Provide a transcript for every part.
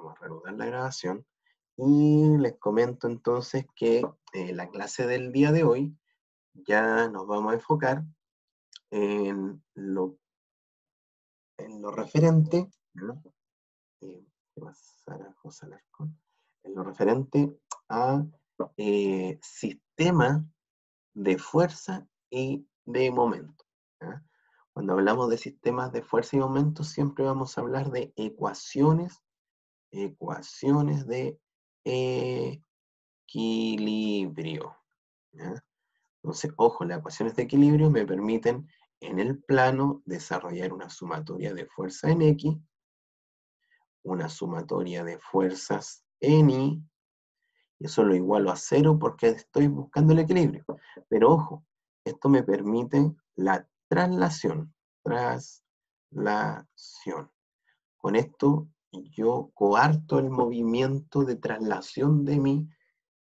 Vamos a reanudar la grabación. Y les comento entonces que eh, la clase del día de hoy ya nos vamos a enfocar en lo, en lo referente, eh, en lo referente a eh, sistema de fuerza y de momento. Cuando hablamos de sistemas de fuerza y momento, siempre vamos a hablar de ecuaciones, ecuaciones de equilibrio. Entonces, ojo, las ecuaciones de equilibrio me permiten en el plano desarrollar una sumatoria de fuerza en X, una sumatoria de fuerzas en Y, y eso lo igualo a cero porque estoy buscando el equilibrio. Pero ojo, esto me permite la traslación, traslación. Con esto yo coarto el movimiento de traslación de mi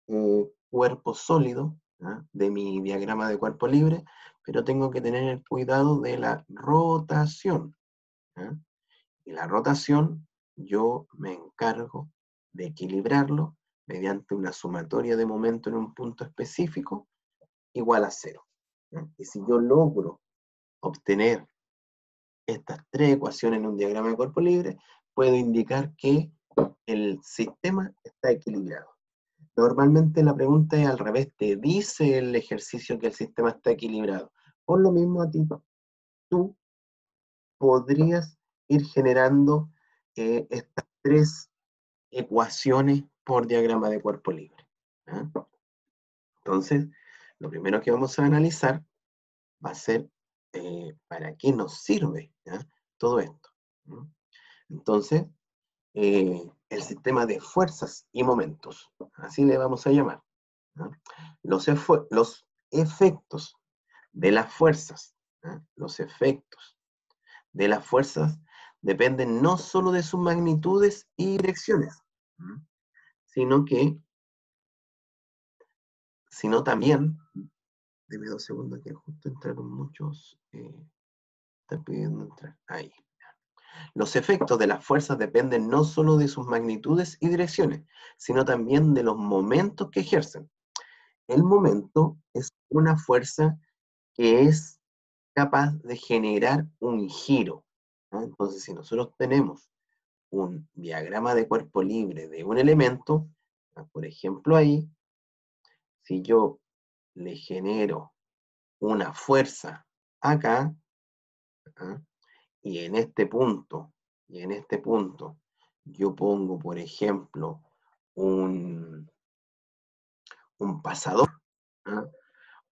eh, cuerpo sólido, ¿ah? de mi diagrama de cuerpo libre, pero tengo que tener el cuidado de la rotación. ¿ah? Y la rotación yo me encargo de equilibrarlo mediante una sumatoria de momento en un punto específico igual a cero. Y si yo logro obtener estas tres ecuaciones en un diagrama de cuerpo libre, puedo indicar que el sistema está equilibrado. Normalmente la pregunta es al revés, te dice el ejercicio que el sistema está equilibrado. Por lo mismo a ti, tú podrías ir generando eh, estas tres ecuaciones por diagrama de cuerpo libre. ¿ah? Entonces, lo primero que vamos a analizar va a ser eh, para qué nos sirve todo esto. Entonces, eh, el sistema de fuerzas y momentos, así le vamos a llamar. Los, efectos de las fuerzas, los efectos de las fuerzas dependen no solo de sus magnitudes y direcciones, sino que, sino también, deme dos segundos que justo entraron muchos, eh, están pidiendo entrar, ahí. Los efectos de las fuerzas dependen no solo de sus magnitudes y direcciones, sino también de los momentos que ejercen. El momento es una fuerza que es capaz de generar un giro. Entonces, si nosotros tenemos un diagrama de cuerpo libre de un elemento, por ejemplo ahí, si yo le genero una fuerza acá, y en este punto, y en este punto, yo pongo, por ejemplo, un, un pasador, ¿ah?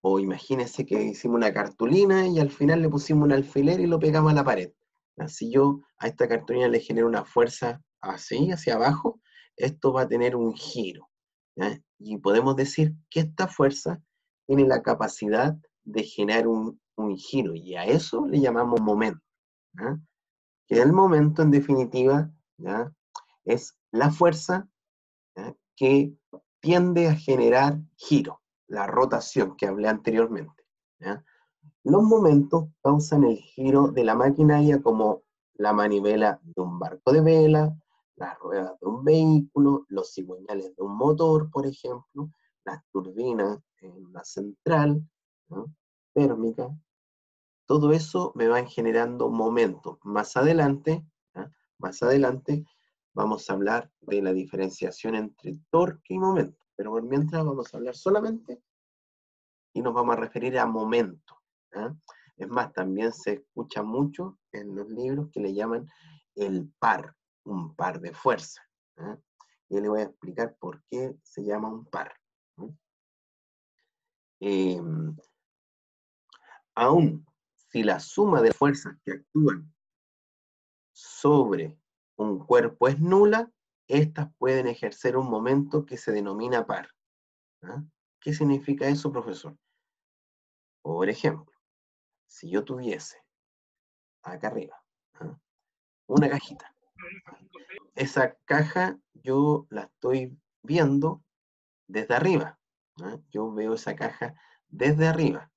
o imagínense que hicimos una cartulina y al final le pusimos un alfiler y lo pegamos a la pared. Así yo a esta cartulina le genero una fuerza así, hacia abajo, esto va a tener un giro. Y podemos decir que esta fuerza tiene la capacidad de generar un, un giro, y a eso le llamamos momento. Que el momento, en definitiva, es la fuerza que tiende a generar giro, la rotación que hablé anteriormente. Los momentos causan el giro de la maquinaria como la manivela de un barco de vela, las ruedas de un vehículo, los cigüeñales de un motor, por ejemplo, las turbinas en la central térmica, todo eso me va generando momentos. Más adelante, ¿ah? más adelante, vamos a hablar de la diferenciación entre torque y momento. Pero por mientras vamos a hablar solamente y nos vamos a referir a momento. ¿ah? Es más, también se escucha mucho en los libros que le llaman el par, un par de fuerza. ¿ah? Y le voy a explicar por qué se llama un par. Em, aún si la suma de fuerzas que actúan sobre un cuerpo es nula, estas pueden ejercer un momento que se denomina par. ¿ah? ¿Qué significa eso, profesor? Por ejemplo, si yo tuviese acá arriba ¿ah? una cajita, esa caja yo la estoy viendo desde arriba. ¿ah? Yo veo esa caja desde arriba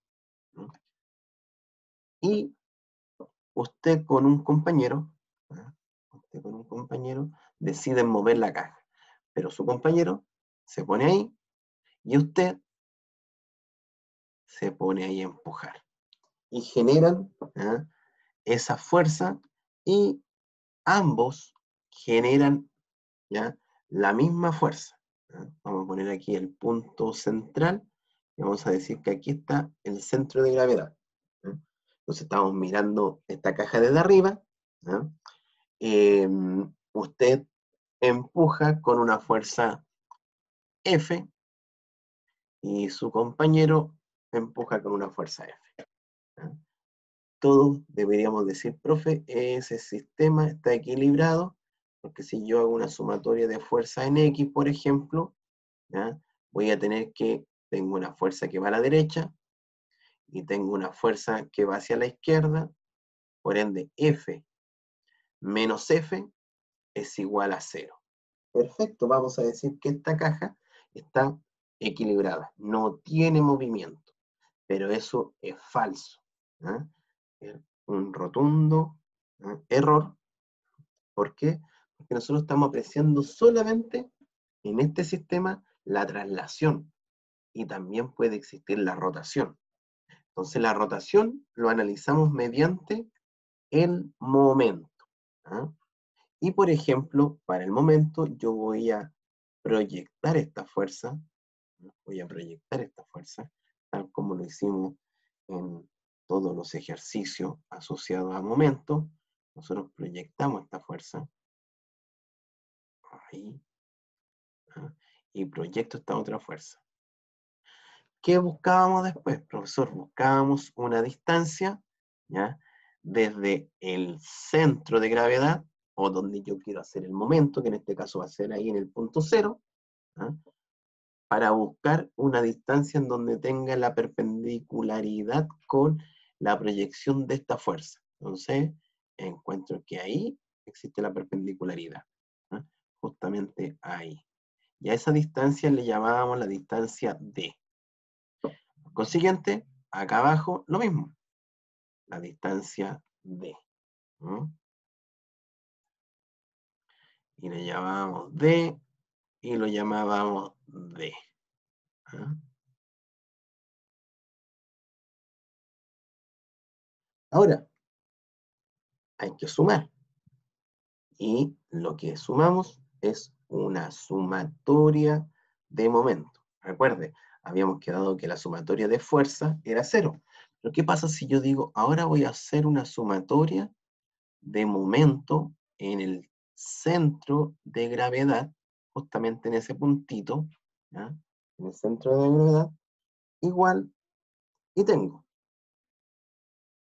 y usted con un compañero, usted con un compañero, deciden mover la caja. Pero su compañero se pone ahí y usted se pone ahí a empujar. Y generan ¿ah? esa fuerza y ambos generan ¿ya? la misma fuerza. Vamos a poner aquí el punto central y vamos a decir que aquí está el centro de gravedad. Entonces estamos mirando esta caja desde arriba. Em, usted empuja con una fuerza F y su compañero empuja con una fuerza F. Todos deberíamos decir, profe, ese sistema está equilibrado, porque si yo hago una sumatoria de fuerza en X, por ejemplo, voy a tener que, tengo una fuerza que va a la derecha, y tengo una fuerza que va hacia la izquierda, por ende F menos F es igual a cero. Perfecto, vamos a decir que esta caja está equilibrada, no tiene movimiento, pero eso es falso. ¿ah? Un rotundo ¿ah? error. ¿Por qué? Porque nosotros estamos apreciando solamente en este sistema la traslación y también puede existir la rotación. Entonces la rotación lo analizamos mediante el momento. ¿ah? Y por ejemplo, para el momento yo voy a proyectar esta fuerza, voy a proyectar esta fuerza, tal como lo hicimos en todos los ejercicios asociados a momento, nosotros proyectamos esta fuerza, ahí, ¿ah? y proyecto esta otra fuerza. ¿Qué buscábamos después, profesor? Buscábamos una distancia, ¿ya? Desde el centro de gravedad, o donde yo quiero hacer el momento, que en este caso va a ser ahí en el punto cero, ¿ah? para buscar una distancia en donde tenga la perpendicularidad con la proyección de esta fuerza. Entonces, encuentro que ahí existe la perpendicularidad, justamente ahí. Y a esa distancia le llamábamos la distancia D. Consiguiente, acá abajo lo mismo, la distancia D. Y le llamábamos D y lo llamábamos D. ¿ah? Ahora, hay que sumar. Y lo que sumamos es una sumatoria de momento. Recuerde, habíamos quedado que la sumatoria de fuerza era cero. Pero ¿qué pasa si yo digo, ahora voy a hacer una sumatoria de momento en el centro de gravedad, justamente en ese puntito, en el centro de gravedad, igual, y tengo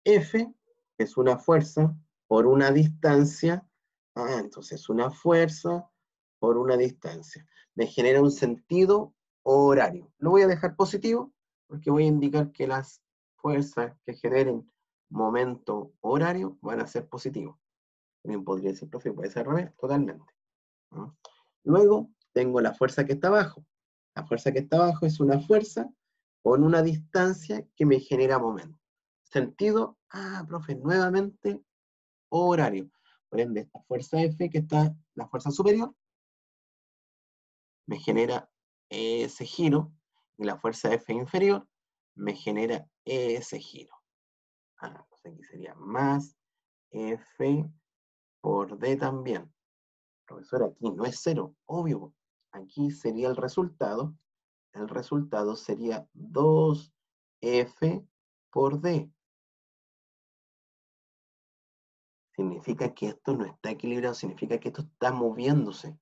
F, es una fuerza por una distancia, ah, entonces una fuerza por una distancia. Me genera un sentido horario. Lo voy a dejar positivo porque voy a indicar que las fuerzas que generen momento horario van a ser positivos. También podría decir, profe, puede ser al revés, totalmente. Luego tengo la fuerza que está abajo. La fuerza que está abajo es una fuerza con una distancia que me genera momento. Sentido, ah, profe, nuevamente horario. Por ende, esta fuerza F, que está la fuerza superior, me genera ese giro y la fuerza F inferior me genera ese giro. Ah, pues aquí sería más F por D también. Profesor, aquí no es cero, obvio. Aquí sería el resultado. El resultado sería 2F por D. Significa que esto no está equilibrado, significa que esto está moviéndose.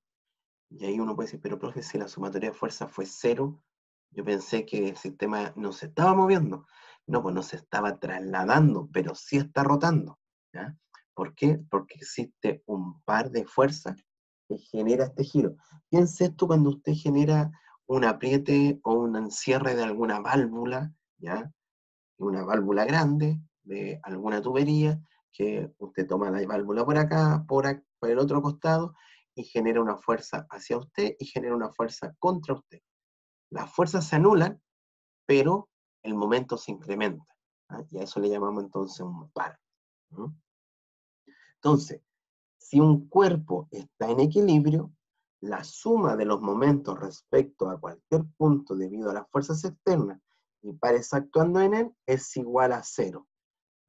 Y ahí uno puede decir, pero profe, si la sumatoria de fuerza fue cero, yo pensé que el sistema no se estaba moviendo. No, pues no se estaba trasladando, pero sí está rotando. ¿ya? ¿Por qué? Porque existe un par de fuerzas que genera este giro. Piense esto cuando usted genera un apriete o un encierre de alguna válvula, ¿ya? Una válvula grande de alguna tubería, que usted toma la válvula por acá, por, por el otro costado, y genera una fuerza hacia usted y genera una fuerza contra usted. Las fuerzas se anulan, pero el momento se incrementa. ¿ah? Y a eso le llamamos entonces un par. Entonces, si un cuerpo está en equilibrio, la suma de los momentos respecto a cualquier punto debido a las fuerzas externas y pares actuando en él es igual a cero.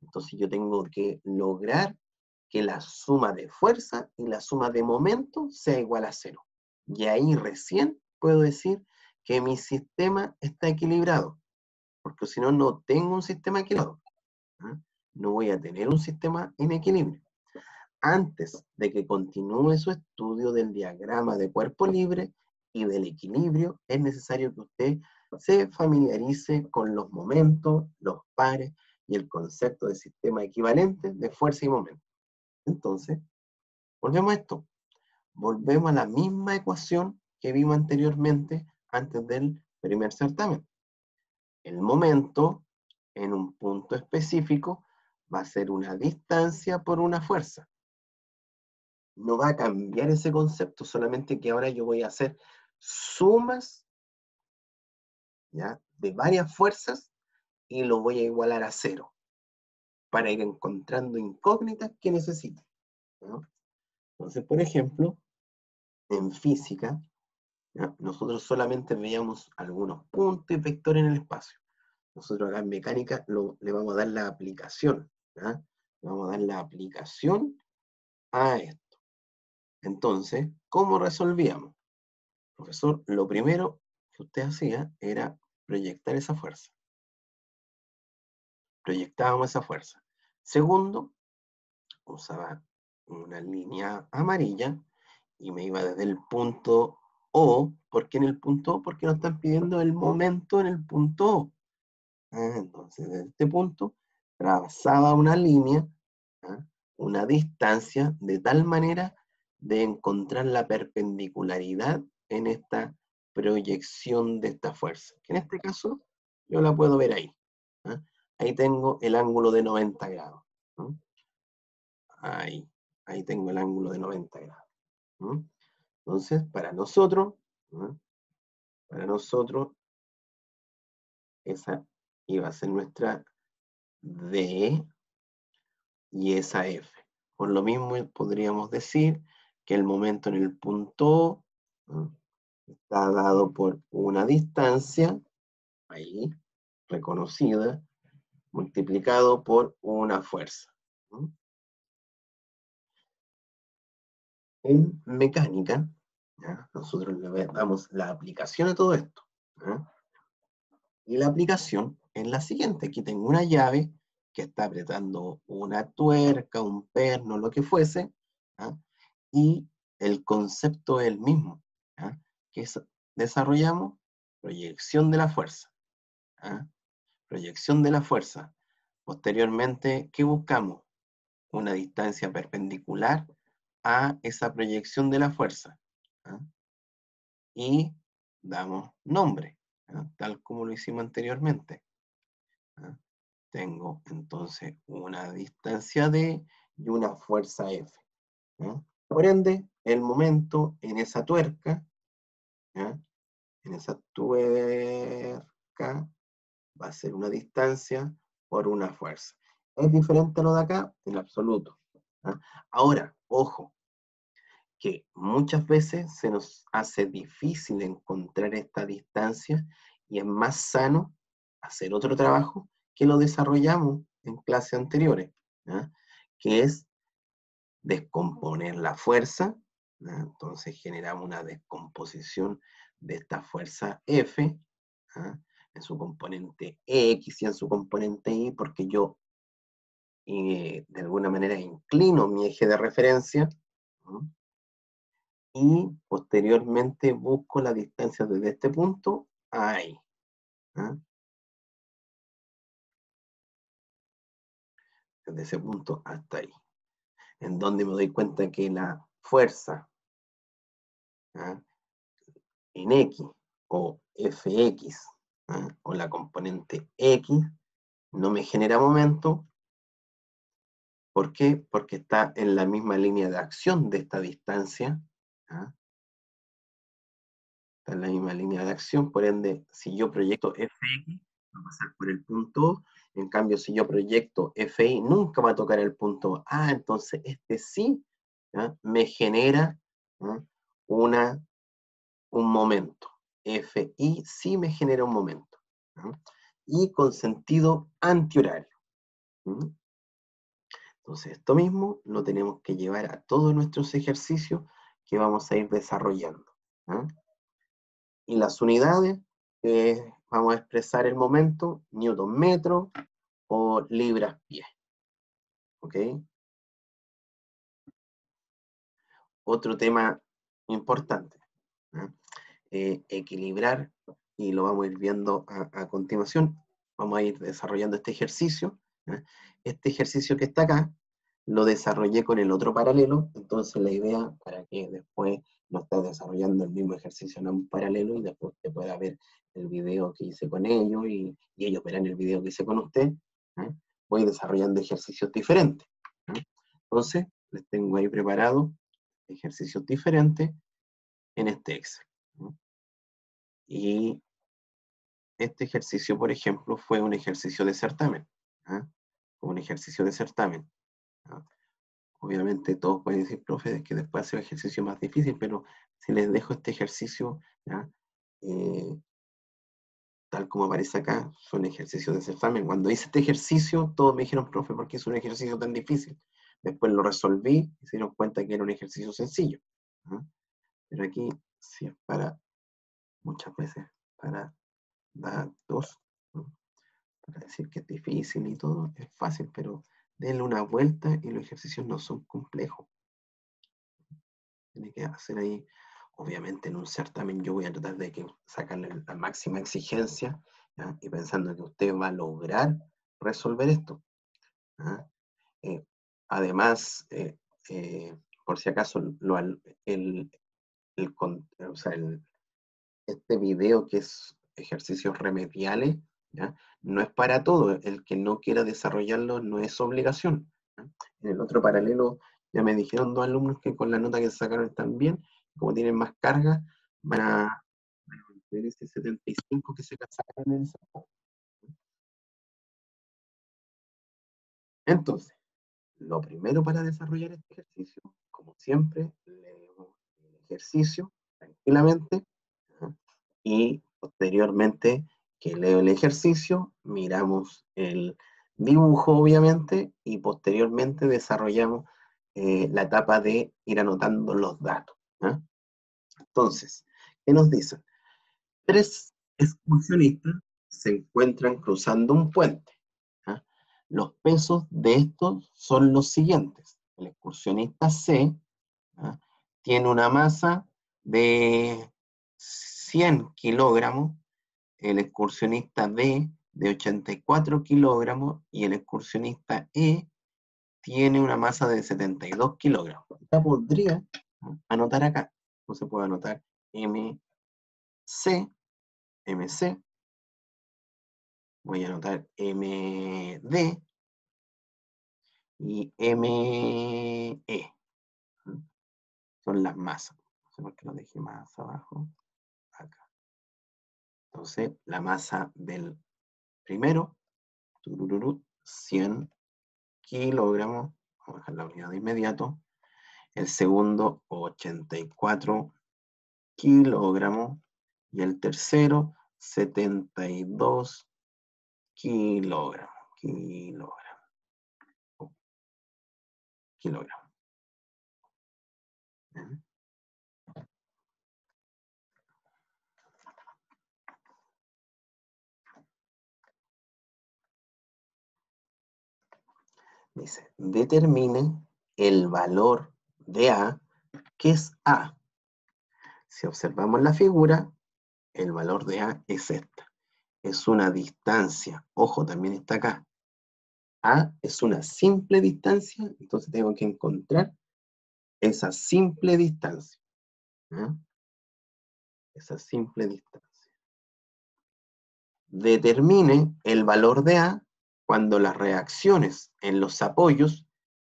Entonces yo tengo que lograr la suma de fuerza y la suma de momento sea igual a cero. Y ahí recién puedo decir que mi sistema está equilibrado, porque si no, no tengo un sistema equilibrado. ¿ah? No voy a tener un sistema en equilibrio. Antes de que continúe su estudio del diagrama de cuerpo libre y del equilibrio, es necesario que usted se familiarice con los momentos, los pares y el concepto de sistema equivalente de fuerza y momento. Entonces, volvemos a esto. Volvemos a la misma ecuación que vimos anteriormente antes del primer certamen. El momento en un punto específico va a ser una distancia por una fuerza. No va a cambiar ese concepto, solamente que ahora yo voy a hacer sumas ¿ya? de varias fuerzas y lo voy a igualar a cero para ir encontrando incógnitas que necesite. Entonces, por ejemplo, en física, nosotros solamente veíamos algunos puntos y vectores en el espacio. Nosotros acá en mecánica le vamos a dar la aplicación. Le vamos a dar la aplicación a esto. Entonces, ¿cómo resolvíamos? Profesor, lo primero que usted hacía era proyectar esa fuerza. Proyectábamos esa fuerza. Segundo, usaba una línea amarilla y me iba desde el punto o, ¿por qué en el punto O? Porque nos están pidiendo el momento en el punto O. Ah, entonces, desde este punto, trazaba una línea, ¿ah? una distancia, de tal manera de encontrar la perpendicularidad en esta proyección de esta fuerza. en este caso, yo la puedo ver ahí. ¿Ah? Ahí tengo el ángulo de 90 grados. Ahí, ahí tengo el ángulo de 90 grados. Entonces, para nosotros, para nosotros, esa iba a ser nuestra D y esa F. Por lo mismo podríamos decir que el momento en el punto O está dado por una distancia, ahí, reconocida, multiplicado por una fuerza. En mecánica, nosotros le damos la aplicación a todo esto. Y la aplicación es la siguiente. Aquí tengo una llave que está apretando una tuerca, un perno, lo que fuese, y el concepto es el mismo, que es, desarrollamos proyección de la fuerza. Proyección de la fuerza. Posteriormente, ¿qué buscamos? Una distancia perpendicular a esa proyección de la fuerza. ¿ah? Y damos nombre, ¿ah? tal como lo hicimos anteriormente. ¿ah? Tengo entonces una distancia D y una fuerza F. Por ende, el momento en esa tuerca, en esa tuerca, va a ser una distancia por una fuerza. ¿Es diferente a lo de acá? En absoluto. Ahora, ojo, que muchas veces se nos hace difícil encontrar esta distancia y es más sano hacer otro trabajo que lo desarrollamos en clases anteriores, que es descomponer la fuerza, entonces generamos una descomposición de esta fuerza F en su componente X y en su componente Y, porque yo eh, de alguna manera inclino mi eje de referencia, y posteriormente busco la distancia desde este punto a ahí. ¿ah? Desde ese punto hasta ahí. En donde me doy cuenta que la fuerza ¿ah? en X o Fx ¿ah? o la componente X no me genera momento. ¿Por qué? Porque está en la misma línea de acción de esta distancia ¿ah? Está en la misma línea de acción, por ende, si yo proyecto Fx, va a pasar por el punto O, en cambio, si yo proyecto Fi, nunca va a tocar el punto A, ah, entonces este sí me genera una, un momento. FI sí me genera un momento. Y con sentido antihorario. Entonces, esto mismo lo tenemos que llevar a todos nuestros ejercicios que vamos a ir desarrollando. Y las unidades, vamos a expresar el momento, newton metro o libras pie. ¿Ok? Otro tema importante, eh, equilibrar, y lo vamos a ir viendo a, continuación, vamos a ir desarrollando este ejercicio. Este ejercicio que está acá, lo desarrollé con el otro paralelo, entonces la idea para que después no estés desarrollando el mismo ejercicio en un paralelo y después te pueda ver el video que hice con ellos y, ellos verán el video que hice con usted, voy desarrollando ejercicios diferentes. Entonces, les tengo ahí preparado ejercicios diferentes en este Excel. Y este ejercicio, por ejemplo, fue un ejercicio de certamen. ¿ah? Un ejercicio de certamen. ¿ah? Obviamente todos pueden decir, profe, que después hace un ejercicio más difícil, pero si les dejo este ejercicio, eh, tal como aparece acá, son ejercicios de certamen. Cuando hice este ejercicio, todos me dijeron, profe, ¿por qué es un ejercicio tan difícil? Después lo resolví y se dieron cuenta que era un ejercicio sencillo. Pero aquí sí es para, muchas veces, para datos, para decir que es difícil y todo, es fácil, pero denle una vuelta y los ejercicios no son complejos. Tiene que hacer ahí, obviamente en un certamen yo voy a tratar de que sacarle la máxima exigencia y pensando que usted va a lograr resolver esto. Eh, Además, eh, eh, por si acaso, el, este video que es ejercicios remediales, no es para todo. El que no quiera desarrollarlo no es obligación. En el otro paralelo, ya me dijeron dos alumnos que con la nota que sacaron están bien, como tienen más carga, van a, ver ese 75 que se sacaron en esa. Entonces, lo primero para desarrollar este ejercicio, como siempre, leemos el ejercicio tranquilamente y posteriormente que leo el ejercicio, miramos el dibujo obviamente y posteriormente desarrollamos eh, la etapa de ir anotando los datos. Entonces, ¿qué nos dicen? Tres excursionistas se encuentran cruzando un puente. Los pesos de estos son los siguientes. El excursionista C ¿ah? tiene una masa de 100 kilogramos, el excursionista D de 84 kilogramos y el excursionista E tiene una masa de 72 kilogramos. Ya podría anotar acá, no se puede anotar MC, MC voy a anotar MD y ME. Son las masas. No sé por qué lo dejé más abajo. Entonces, la masa del primero, 100 kilogramos. Vamos a dejar la unidad de inmediato. El segundo, 84 kilogramos. Y el tercero, 72 kilogramos, kilogramos, kilogramos. Dice, determine el valor de A, que es A. Si observamos la figura, el valor de A es esta es una distancia. Ojo, también está acá. A es una simple distancia, entonces tengo que encontrar esa simple distancia. Esa simple distancia. Determine el valor de A cuando las reacciones en los apoyos,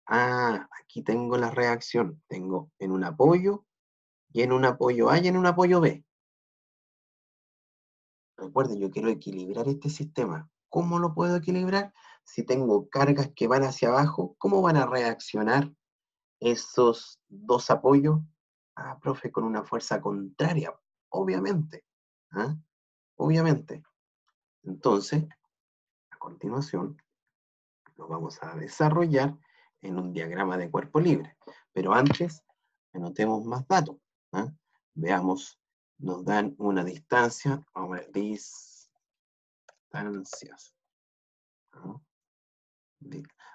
ah, aquí tengo la reacción, tengo en un apoyo y en un apoyo A y en un apoyo B. Recuerden, yo quiero equilibrar este sistema. ¿Cómo lo puedo equilibrar? Si tengo cargas que van hacia abajo, ¿cómo van a reaccionar esos dos apoyos? Ah, profe, con una fuerza contraria, obviamente. ¿ah? Obviamente. Entonces, continuación, lo vamos a desarrollar en un diagrama de cuerpo libre. Pero antes, anotemos más datos. ¿ah? Veamos, nos dan una distancia, vamos a distancias.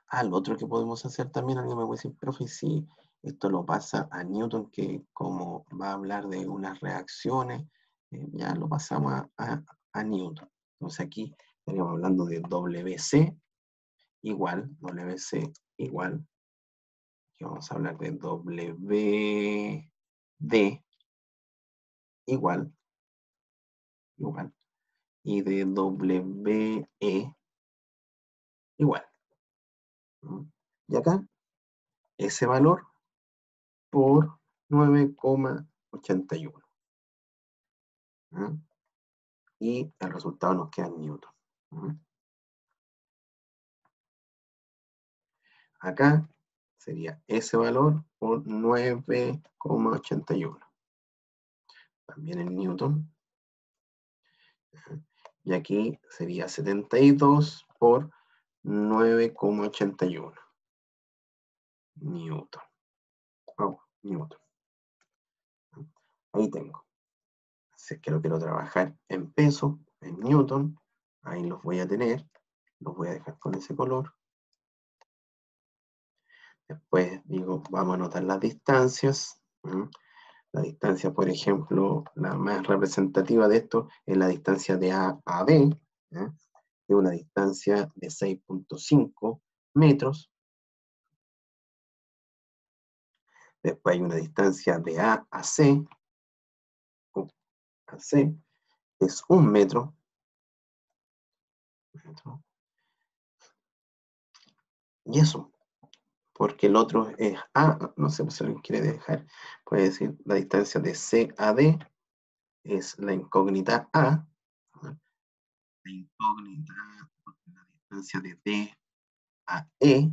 Ah, lo otro que podemos hacer también, alguien me puede decir, profe, sí, esto lo pasa a Newton, que como va a hablar de unas reacciones, eh, ya lo pasamos a, a, Newton. Entonces aquí estaríamos hablando de WC igual, WC igual, aquí vamos a hablar de WD igual, igual, y de WE igual. Y acá, ese valor por 9,81. Y el resultado nos queda en Newton. Acá sería ese valor por 9,81. También en Newton. Y aquí sería 72 por 9,81 Newton. Oh, Newton. Ahí tengo. Si es que lo quiero trabajar en peso, en Newton, ahí los voy a tener. Los voy a dejar con ese color. Después digo, vamos a anotar las distancias. La distancia, por ejemplo, la más representativa de esto es la distancia de A a B una distancia de 6.5 metros. Después hay una distancia de A a C, a C, es un metro. Y eso, porque el otro es A, no sé si alguien quiere dejar, puede decir la distancia de C a D es la incógnita A, la incógnita, la distancia de D a E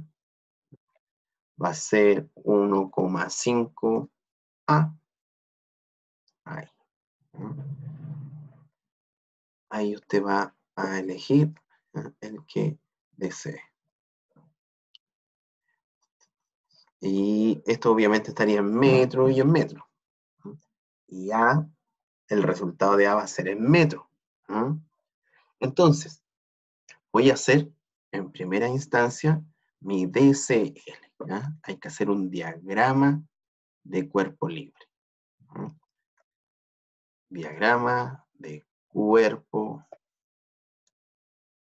va a ser 1,5 A. Ahí. Ahí usted va a elegir el que desee. Y esto obviamente estaría en metro y en metro. Y A, el resultado de A va a ser en metro. Entonces, voy a hacer en primera instancia mi DCL. Hay que hacer un diagrama de cuerpo libre. Diagrama de cuerpo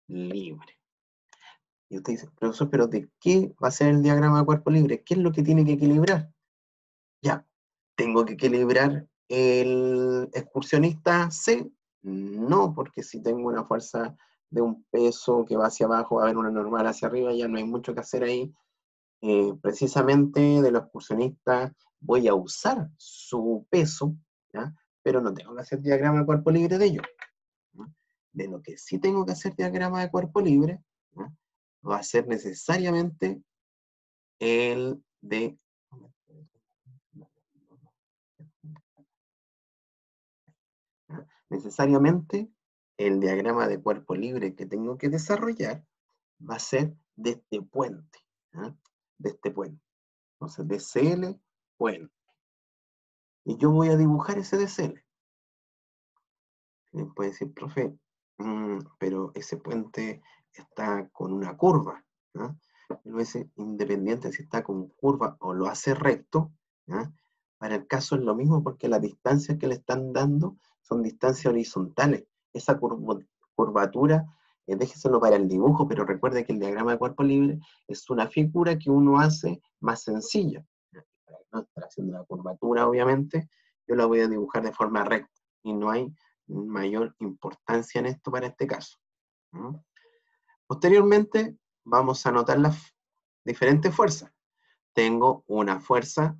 libre. Y usted dice, profesor, ¿pero de qué va a ser el diagrama de cuerpo libre? ¿Qué es lo que tiene que equilibrar? Ya, tengo que equilibrar el excursionista C no, porque si tengo una fuerza de un peso que va hacia abajo, va a haber una normal hacia arriba, ya no hay mucho que hacer ahí. Eh, precisamente de los excursionistas voy a usar su peso, pero no tengo que hacer diagrama de cuerpo libre de ellos. De lo que sí tengo que hacer diagrama de cuerpo libre, va a ser necesariamente el de necesariamente el diagrama de cuerpo libre que tengo que desarrollar va a ser de este puente, de este puente. Entonces, DCL, puente. Y yo voy a dibujar ese DCL. puede decir, profe, pero ese puente está con una curva. Lo es independiente si está con curva o lo hace recto. Para el caso es lo mismo porque las distancias que le están dando son distancias horizontales. Esa curvatura, eh, déjeselo para el dibujo, pero recuerde que el diagrama de cuerpo libre es una figura que uno hace más sencilla. Para no estar haciendo la curvatura, obviamente, yo la voy a dibujar de forma recta y no hay mayor importancia en esto para este caso. Posteriormente, vamos a anotar las diferentes fuerzas. Tengo una fuerza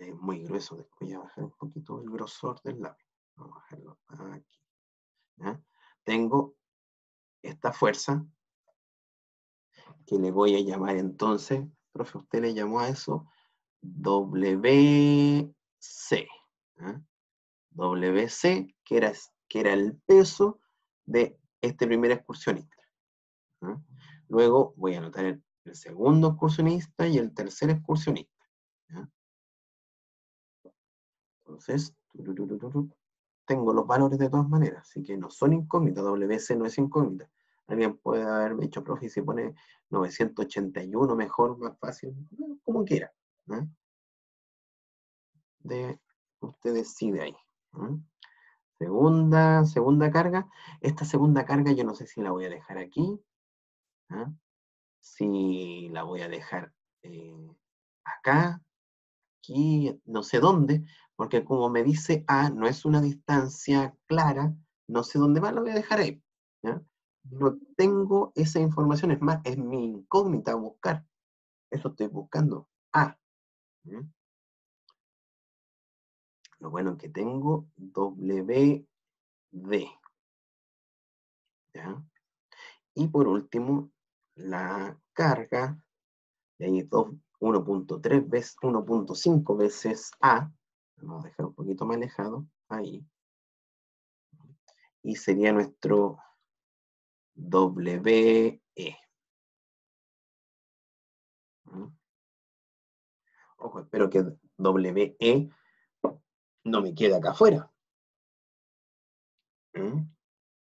es muy grueso. Voy a bajar un poquito el grosor del lápiz. Vamos a bajarlo aquí. Tengo esta fuerza que le voy a llamar entonces profe, usted le llamó a eso WC. WC, que era, que era el peso de este primer excursionista. Luego voy a anotar el, segundo excursionista y el tercer excursionista. Entonces, tengo los valores de todas maneras, así que no son incógnitas, WC no es incógnita. Alguien puede haberme dicho, profe, si pone 981 mejor, más fácil, como quiera. Usted decide ahí. Segunda, segunda carga. Esta segunda carga yo no sé si la voy a dejar aquí, si la voy a dejar eh, acá, aquí, no sé dónde, porque como me dice A, no es una distancia clara, no sé dónde va, la voy a dejar ahí. No tengo esa información, es más, es mi incógnita buscar. Eso estoy buscando. A. Lo bueno que tengo WD. Y por último, la carga, de ahí 1.3 veces, 1.5 veces A, Vamos a dejar un poquito más alejado. Ahí. Y sería nuestro WE. ¿Mm? Ojo, espero que WE no me quede acá afuera. ¿Mm?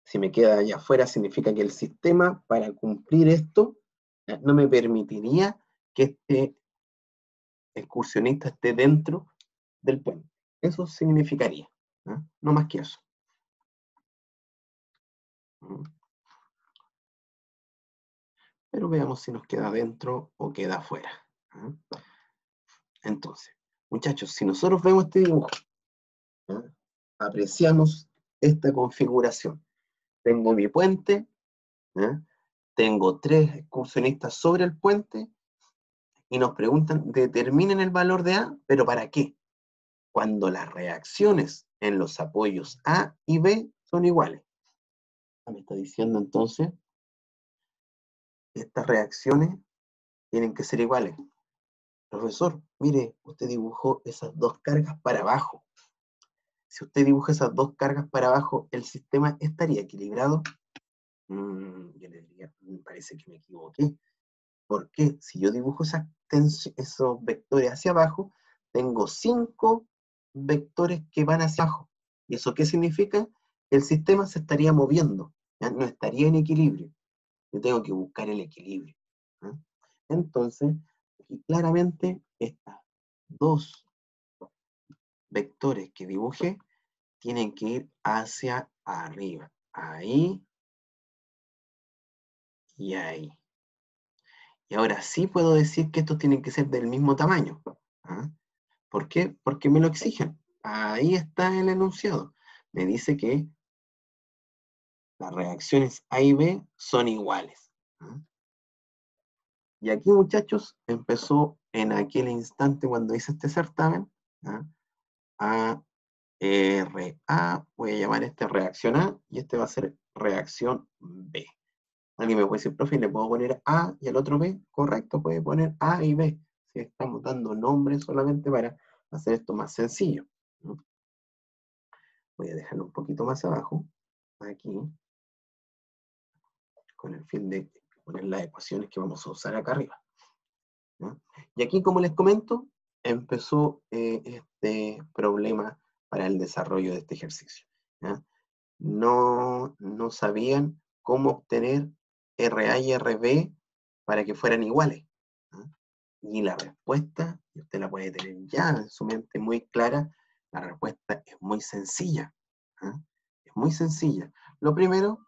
Si me queda allá afuera, significa que el sistema, para cumplir esto, no me permitiría que este excursionista esté dentro del puente. Eso significaría, no más que eso. Mm. Pero veamos si nos queda dentro o queda afuera. Entonces, muchachos, si nosotros vemos este dibujo, apreciamos esta configuración. Tengo mi puente, tengo tres excursionistas sobre el puente, y nos preguntan, determinen el valor de A, pero ¿para qué? cuando las reacciones en los apoyos A y B son iguales. Ah, me está diciendo entonces, estas reacciones tienen que ser iguales. Profesor, mire, usted dibujó esas dos cargas para abajo. Si usted dibuja esas dos cargas para abajo, ¿el sistema estaría equilibrado? Mm, yo le diría, me parece que me equivoqué. Porque si yo dibujo esos vectores hacia abajo, tengo cinco vectores que van hacia abajo. ¿Y eso qué significa? El sistema se estaría moviendo, no estaría en equilibrio. Yo tengo que buscar el equilibrio. Entonces, aquí claramente estas dos vectores que dibujé tienen que ir hacia arriba. Ahí y ahí. Y ahora sí puedo decir que estos tienen que ser del mismo tamaño. ¿ah? ¿Por qué? Porque me lo exigen. Ahí está el enunciado. Me dice que las reacciones A y B son iguales. Y aquí, muchachos, empezó en aquel instante cuando hice este certamen, A, R, A, voy a llamar este reacción A, y este va a ser reacción B. Alguien me puede decir, profe, ¿le puedo poner A y el otro B? Correcto, puede poner A y B estamos dando nombres solamente para hacer esto más sencillo. Voy a dejarlo un poquito más abajo, aquí, con el fin de poner las ecuaciones que vamos a usar acá arriba. Y aquí, como les comento, empezó eh, este problema para el desarrollo de este ejercicio. No, no sabían cómo obtener RA y RB para que fueran iguales. Y la respuesta, usted la puede tener ya en su mente muy clara, la respuesta es muy sencilla. Es muy sencilla. Lo primero,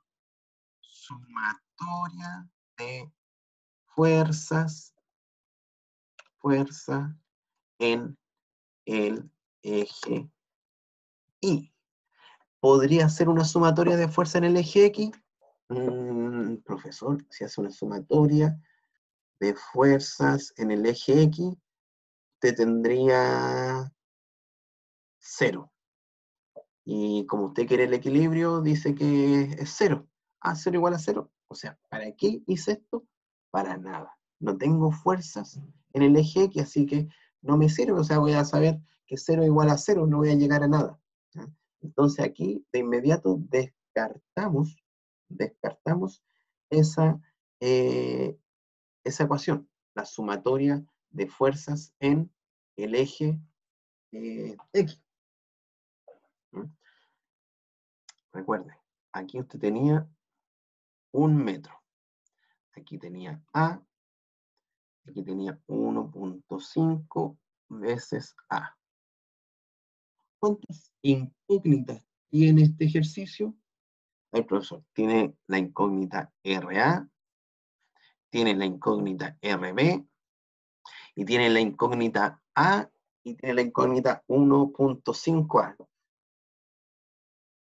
sumatoria de fuerzas, fuerza en el eje Y. ¿Podría ser una sumatoria de fuerza en el eje X? Mm, profesor, si hace una sumatoria de fuerzas en el eje X, usted tendría cero. Y como usted quiere el equilibrio, dice que es cero. Ah, cero igual a cero. O sea, ¿para qué hice esto? Para nada. No tengo fuerzas en el eje X, así que no me sirve, o sea, voy a saber que 0 igual a 0, no voy a llegar a nada. Entonces aquí de inmediato descartamos, descartamos esa, eh, esa ecuación, la sumatoria de fuerzas en el eje eh, X. Recuerde, aquí usted tenía un metro. Aquí tenía A, aquí tenía 1.5 veces A. ¿Cuántas incógnitas tiene este ejercicio? El profesor tiene la incógnita RA, tiene la incógnita RB, y tiene la incógnita A y tiene la incógnita 1.5A.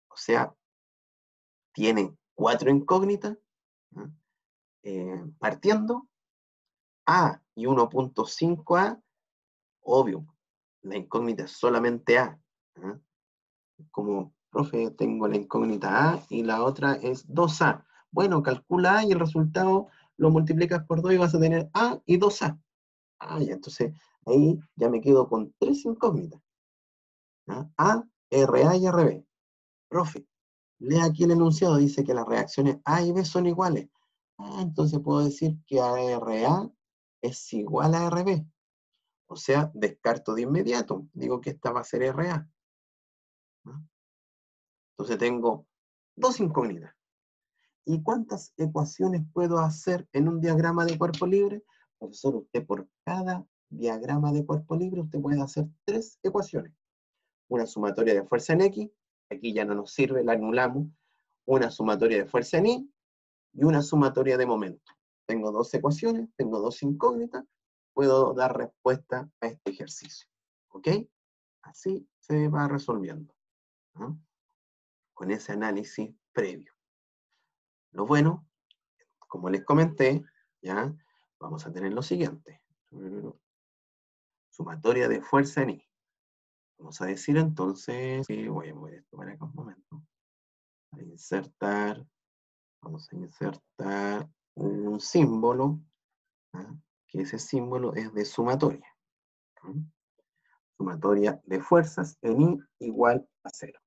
O sea, tiene cuatro incógnitas, eh, partiendo A y 1.5A, obvio, la incógnita es solamente A. Como, profe, tengo la incógnita A y la otra es 2A. Bueno, calcula A y el resultado lo multiplicas por 2 y vas a tener A y 2A. Ah, ya, entonces ahí ya me quedo con tres incógnitas. A, RA y RB. Profe, lea aquí el enunciado, dice que las reacciones A y B son iguales. Ah, entonces puedo decir que ARA es igual a RB. O sea, descarto de inmediato. Digo que esta va a ser RA. Entonces tengo dos incógnitas. ¿Y cuántas ecuaciones puedo hacer en un diagrama de cuerpo libre? Profesor, usted por cada diagrama de cuerpo libre, usted puede hacer tres ecuaciones. Una sumatoria de fuerza en X, aquí ya no nos sirve, la anulamos. Una sumatoria de fuerza en Y y una sumatoria de momento. Tengo dos ecuaciones, tengo dos incógnitas, puedo dar respuesta a este ejercicio. ¿Ok? Así se va resolviendo. Con ese análisis previo. Lo bueno, como les comenté, ¿ya? vamos a tener lo siguiente. Sumatoria de fuerza en I. Vamos a decir entonces, voy a mover esto para acá un momento. A insertar, vamos a insertar un símbolo, que ese símbolo es de sumatoria. Sumatoria de fuerzas en I igual a cero.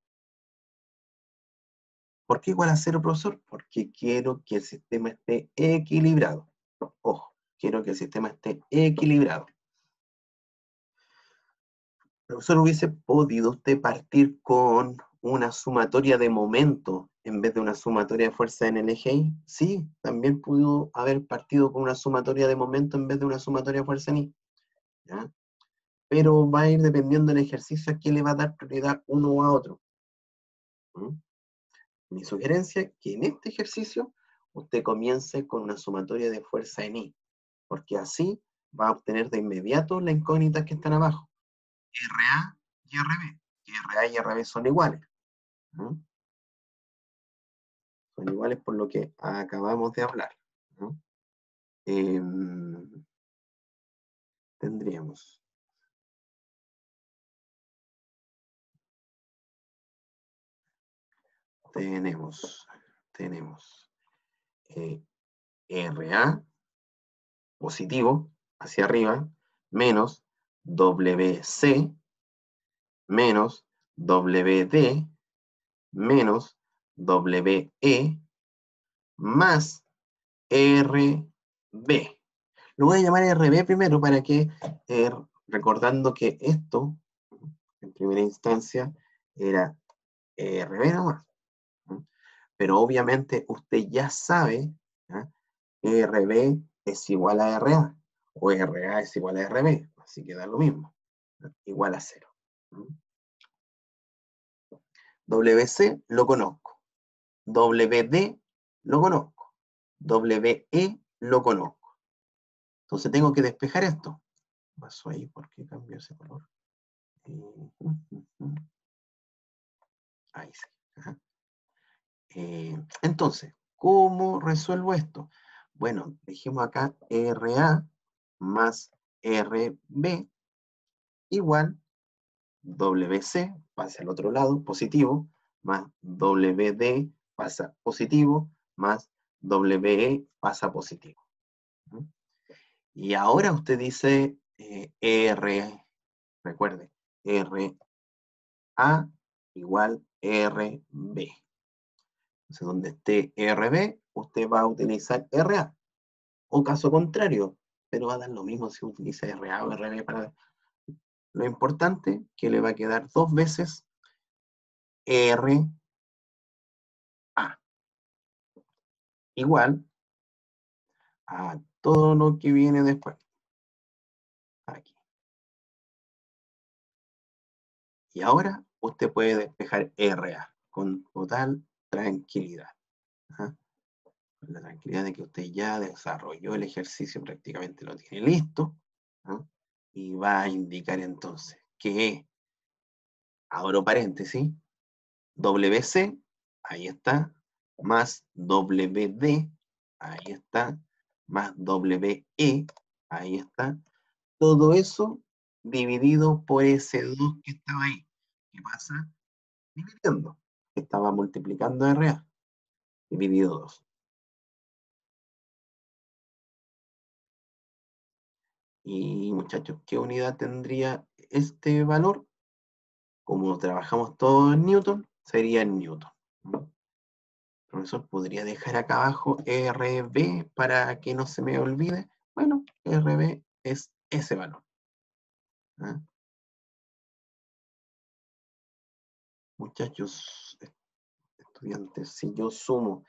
¿Por qué igual a cero, profesor? Porque quiero que el sistema esté equilibrado. Ojo, quiero que el sistema esté equilibrado. Profesor, ¿hubiese podido usted partir con una sumatoria de momento en vez de una sumatoria de fuerza en el eje Y? Sí, también pudo haber partido con una sumatoria de momento en vez de una sumatoria de fuerza en Y. Pero va a ir dependiendo del ejercicio a quién le va a dar prioridad uno a otro. ¿Mm? Mi sugerencia es que en este ejercicio usted comience con una sumatoria de fuerza en Y porque así va a obtener de inmediato las incógnitas que están abajo. RA y RB, RA y RB son iguales. Son iguales por lo que acabamos de hablar. Em, tendríamos tenemos tenemos eh, RA positivo hacia arriba, menos WC, menos WD, menos WE, más RB. Lo voy a llamar RB primero para que, eh, recordando que esto, en primera instancia, era RB nomás. Pero obviamente usted ya sabe que RB es igual a RA, o RA es igual a RB, así que da lo mismo, igual a cero. WC lo conozco, WD lo conozco, WE lo conozco. Entonces tengo que despejar esto. Pasó ahí, ¿por qué cambió ese color? Ahí sí. Eh, entonces, ¿cómo resuelvo esto? Bueno, dijimos acá RA más RB igual WC, pasa al otro lado, positivo, más WD pasa positivo, más WE pasa positivo. Y ahora usted dice eh, R, recuerde, R A igual RB. Entonces, donde esté RB, usted va a utilizar RA. O caso contrario, pero va a dar lo mismo si utiliza RA o RB para... Lo importante que le va a quedar dos veces R A. Igual a todo lo que viene después. Aquí. Y ahora usted puede despejar RA con total tranquilidad. Con la tranquilidad de que usted ya desarrolló el ejercicio, prácticamente lo tiene listo. Y va a indicar entonces que, abro paréntesis, WC, ahí está, más WD, ahí está, más WE, ahí está. Todo eso dividido por ese 2 que estaba ahí. ¿Qué pasa? Dividiendo. Estaba multiplicando RA. Dividido 2. Y muchachos, ¿qué unidad tendría este valor? Como trabajamos todo en Newton, sería en Newton. Profesor podría dejar acá abajo RB para que no se me olvide. Bueno, RB es ese valor. ¿Ah? Muchachos, estudiantes, si yo sumo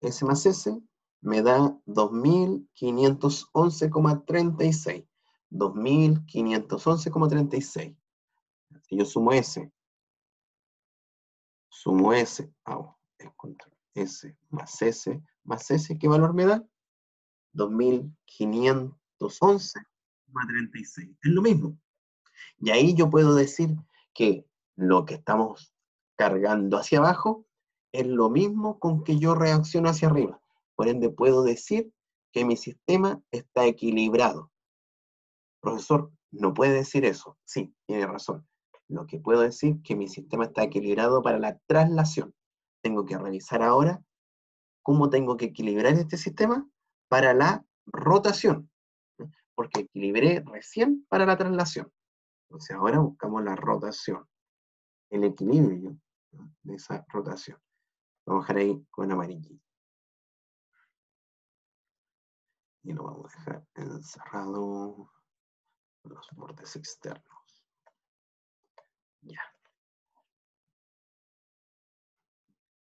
S más S, me da 2.511,36. 2.511,36. Si yo sumo S, sumo S, hago S más S más S, ¿qué valor me da? 2.511,36. Es lo mismo. Y ahí yo puedo decir que lo que estamos cargando hacia abajo es lo mismo con que yo reacciono hacia arriba. Por ende, puedo decir que mi sistema está equilibrado. Profesor, no puede decir eso. Sí, tiene razón. Lo que puedo decir es que mi sistema está equilibrado para la traslación. Tengo que revisar ahora cómo tengo que equilibrar este sistema para la rotación. Porque equilibré recién para la traslación. Entonces ahora buscamos la rotación, el equilibrio de esa rotación. Vamos a dejar ahí con amarillito. Y lo vamos a dejar encerrado los bordes externos. Ya.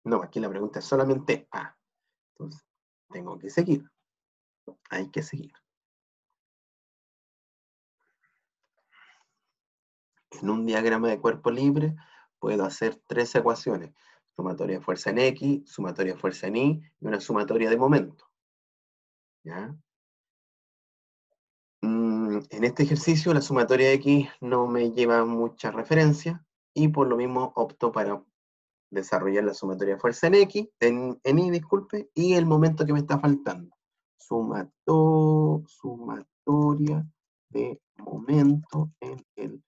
No, aquí la pregunta es solamente A. Entonces, tengo que seguir. Hay que seguir. En un diagrama de cuerpo libre puedo hacer tres ecuaciones. Sumatoria de fuerza en X, sumatoria de fuerza en Y y una sumatoria de momento. Mm, en este ejercicio la sumatoria de X no me lleva mucha referencia y por lo mismo opto para desarrollar la sumatoria de fuerza en X, en, Y, disculpe, y el momento que me está faltando. sumatoria de momento en el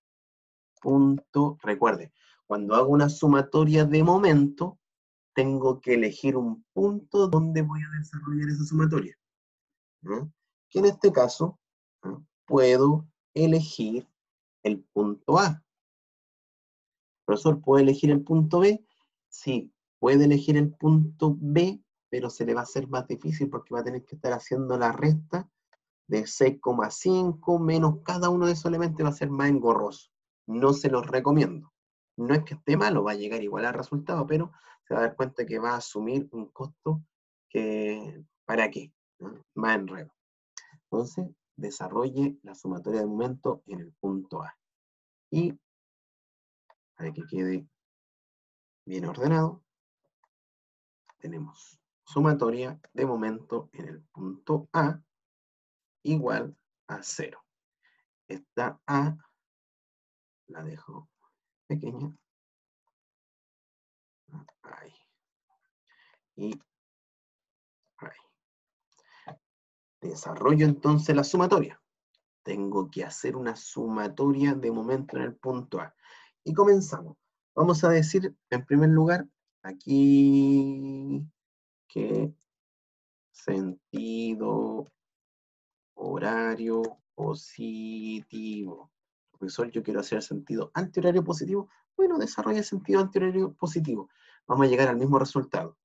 punto, recuerde, cuando hago una sumatoria de momento, tengo que elegir un punto donde voy a desarrollar esa sumatoria. Que en este caso, puedo elegir el punto A. profesor, ¿puede elegir el punto B? Sí, puede elegir el punto B, pero se le va a hacer más difícil porque va a tener que estar haciendo la resta de 6,5 menos cada uno de esos elementos va a ser más engorroso no se los recomiendo. No es que esté malo, va a llegar igual al resultado, pero se va a dar cuenta que va a asumir un costo que, ¿para qué? Más enredo. Entonces, desarrolle la sumatoria de momento en el punto A. Y, para que quede bien ordenado, tenemos sumatoria de momento en el punto A igual a 0. Esta A la dejo pequeña. Ahí. Y ahí. Desarrollo entonces la sumatoria. Tengo que hacer una sumatoria de momento en el punto A. Y comenzamos. Vamos a decir, en primer lugar, aquí que sentido horario positivo. Profesor, yo quiero hacer sentido antihorario positivo. Bueno, desarrolla el sentido antihorario positivo. Vamos a llegar al mismo resultado.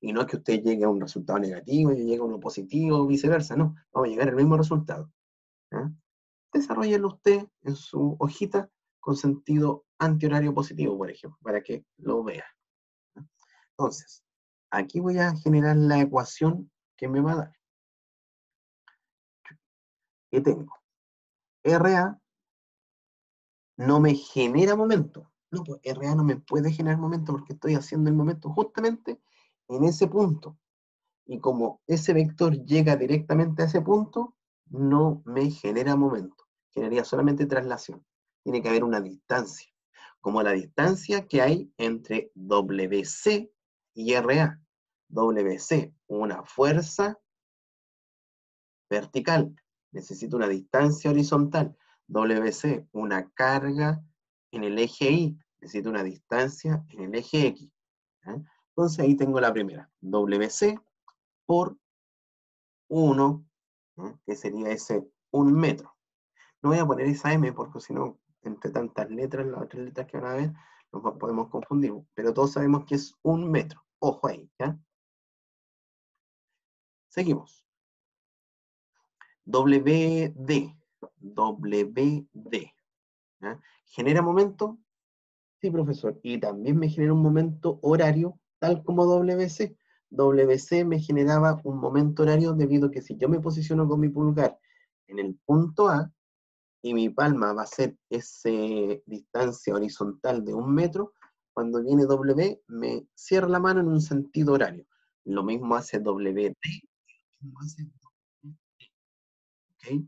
Y no es que usted llegue a un resultado negativo y llegue a uno positivo viceversa, no. Vamos a llegar al mismo resultado. Desarrollelo usted en su hojita con sentido antihorario positivo, por ejemplo, para que lo vea. Entonces, aquí voy a generar la ecuación que me va a dar. ¿Qué tengo? RA no me genera momento. No, pues RA no me puede generar momento porque estoy haciendo el momento justamente en ese punto. Y como ese vector llega directamente a ese punto, no me genera momento. Generaría solamente traslación. Tiene que haber una distancia. Como la distancia que hay entre WC y RA. WC, una fuerza vertical. Necesito una distancia horizontal. WC, una carga en el eje Y. Necesito una distancia en el eje X. Entonces ahí tengo la primera. WC por 1, que sería ese un metro. No voy a poner esa M porque si no, entre tantas letras, las otras letras que van a ver, nos podemos confundir. Pero todos sabemos que es un metro. Ojo ahí, ¿ya? Seguimos. WD. WD. ¿Genera momento? Sí, profesor. Y también me genera un momento horario, tal como WC. WC me generaba un momento horario debido a que si yo me posiciono con mi pulgar en el punto A y mi palma va a ser esa distancia horizontal de un metro, cuando viene W me cierra la mano en un sentido horario. Lo mismo hace WD. ¿Ok?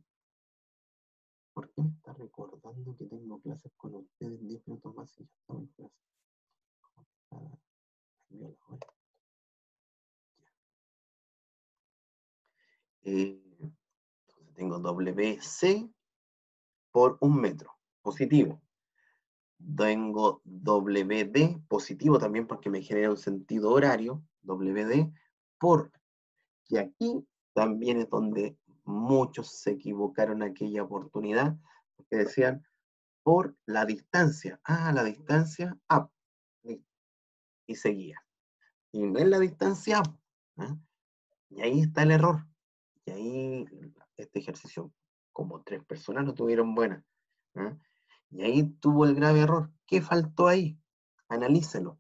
¿Por qué me está recordando que tengo clases con ustedes 10 minutos más y ya estamos en clase? Eh, entonces tengo WC por un metro, positivo. Tengo WD positivo también porque me genera un sentido horario, WD por, y aquí también es donde muchos se equivocaron aquella oportunidad, porque decían por la distancia. Ah, la distancia up. Y seguía. Y no es la distancia. ¿ah? Y ahí está el error. Y ahí este ejercicio, como tres personas lo tuvieron buena. ¿ah? Y ahí tuvo el grave error. ¿Qué faltó ahí? Analícelo.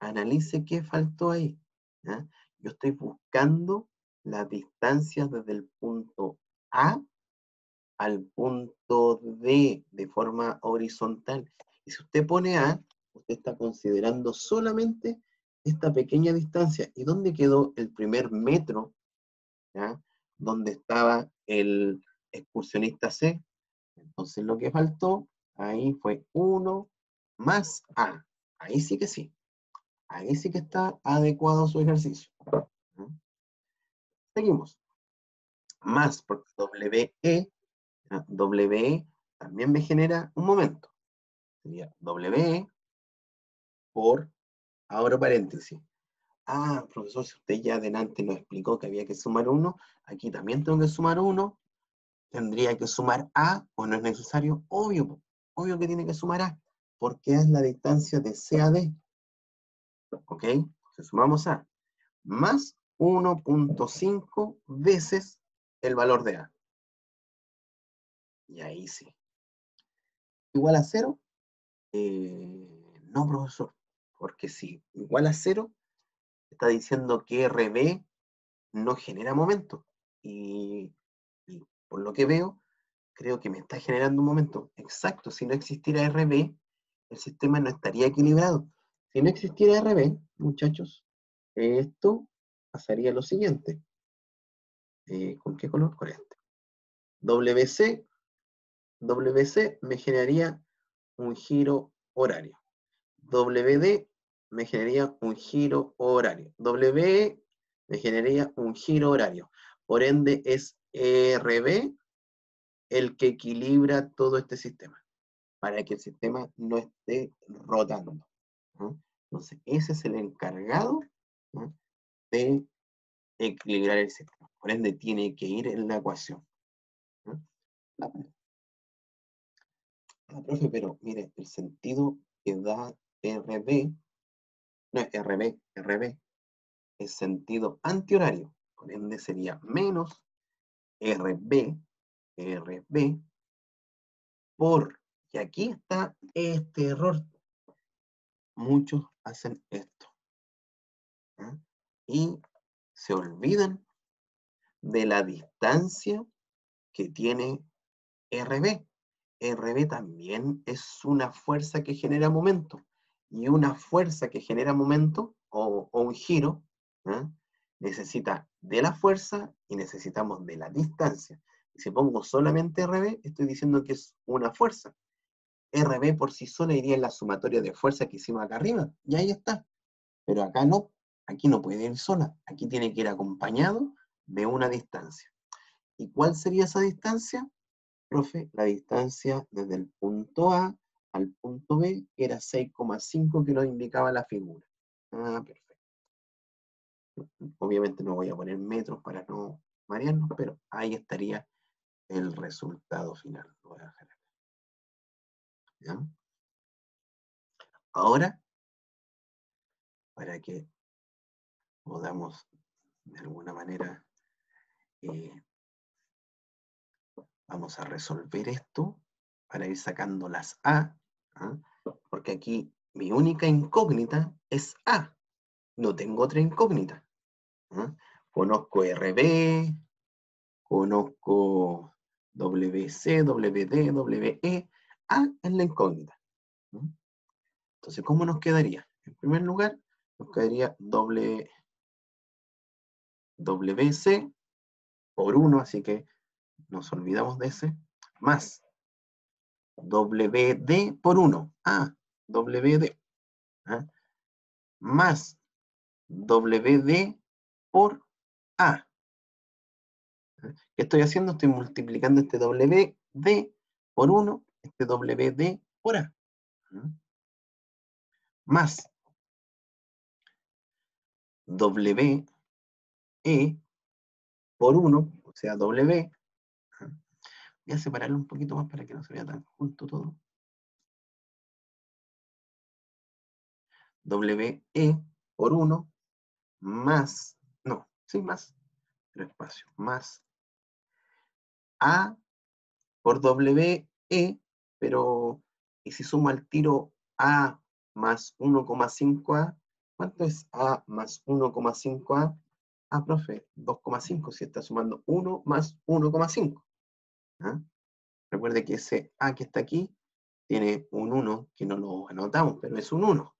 Analice qué faltó ahí. ¿ah? Yo estoy buscando las distancias desde el punto A al punto D de forma horizontal. Y si usted pone A, usted está considerando solamente esta pequeña distancia. ¿Y dónde quedó el primer metro? ¿ya? Donde estaba el excursionista C. Entonces lo que faltó ahí fue 1 más A. Ahí sí que sí. Ahí sí que está adecuado su ejercicio. Seguimos. Más, porque WE, WE también me genera un momento. Sería WE por, ahora paréntesis. Ah, profesor, si usted ya adelante nos explicó que había que sumar uno, aquí también tengo que sumar uno. Tendría que sumar A, o no es necesario, obvio, obvio que tiene que sumar A, porque es la distancia de C a D. ¿Ok? Entonces sumamos A. Más 1.5 veces el valor de A. Y ahí sí. ¿Igual a cero? Eh, no, profesor, porque si igual a cero, está diciendo que RB no genera momento. Y, y, por lo que veo, creo que me está generando un momento. Exacto, si no existiera RB, el sistema no estaría equilibrado. Si no existiera RB, muchachos, esto pasaría lo siguiente. Eh, ¿Con qué color? Con este. WC, WC me generaría un giro horario. WD me generaría un giro horario. WE me generaría un giro horario. Por ende, es RB el que equilibra todo este sistema, para que el sistema no esté rotando. Entonces, ese es el encargado de equilibrar el sistema. Por ende, tiene que ir en la ecuación. La, profe, pero mire, el sentido que da RB, no es RB, RB, es sentido antihorario. Por ende, sería menos RB, RB, por, y aquí está este error. Muchos hacen esto. Y se olvidan de la distancia que tiene RB. RB también es una fuerza que genera momento. Y una fuerza que genera momento o, un giro necesita de la fuerza y necesitamos de la distancia. Si pongo solamente RB, estoy diciendo que es una fuerza. RB por sí sola iría en la sumatoria de fuerza que hicimos acá arriba. Y ahí está. Pero acá no. Aquí no puede ir sola. Aquí tiene que ir acompañado de una distancia. ¿Y cuál sería esa distancia? Profe, la distancia desde el punto A al punto B, era 6,5 que nos indicaba la figura. Ah, perfecto. Obviamente no voy a poner metros para no marearnos, pero ahí estaría el resultado final. Lo voy a dejar acá. ¿Ya? Ahora, para que podamos de alguna manera, eh, vamos a resolver esto para ir sacando las A, ¿ah? porque aquí mi única incógnita es A, no tengo otra incógnita. ¿ah? Conozco RB, conozco WC, WD, WE, A es la incógnita. Entonces, ¿cómo nos quedaría? En primer lugar, nos quedaría doble, WC por 1, así que nos olvidamos de ese, más WD por 1, ah, WD, ¿ah? más WD por A. ¿Qué estoy haciendo? Estoy multiplicando este WD por 1, este WD por A. Más W E por 1, o sea, W. Voy a separarlo un poquito más para que no se vea tan junto todo. W E por 1 más, no, sí, más, pero espacio, más A por W E, pero, y si sumo al tiro A más 1,5A, ¿cuánto es A más 1,5A? Ah, profe, 2,5, si está sumando 1 más 1,5. ¿ah? Recuerde que ese A que está aquí tiene un 1 que no lo anotamos, pero es un 1.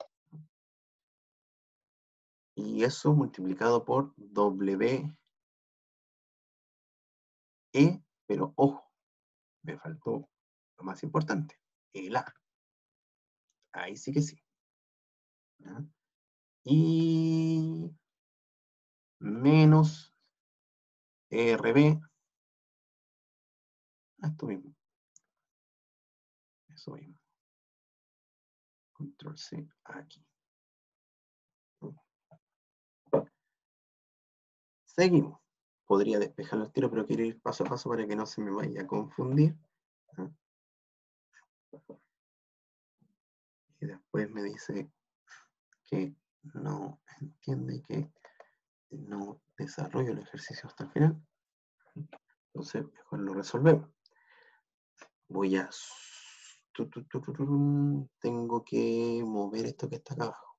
Y eso multiplicado por W E, pero ojo, me faltó lo más importante, el A. Ahí sí que sí. Y menos RB. Esto mismo. Eso mismo. Control C aquí. Seguimos. Podría despejar los tiros, pero quiero ir paso a paso para que no se me vaya a confundir. Y después me dice que no entiende que no desarrollo el ejercicio hasta el final. Entonces, mejor lo resolvemos. Voy a... Tengo que mover esto que está acá abajo.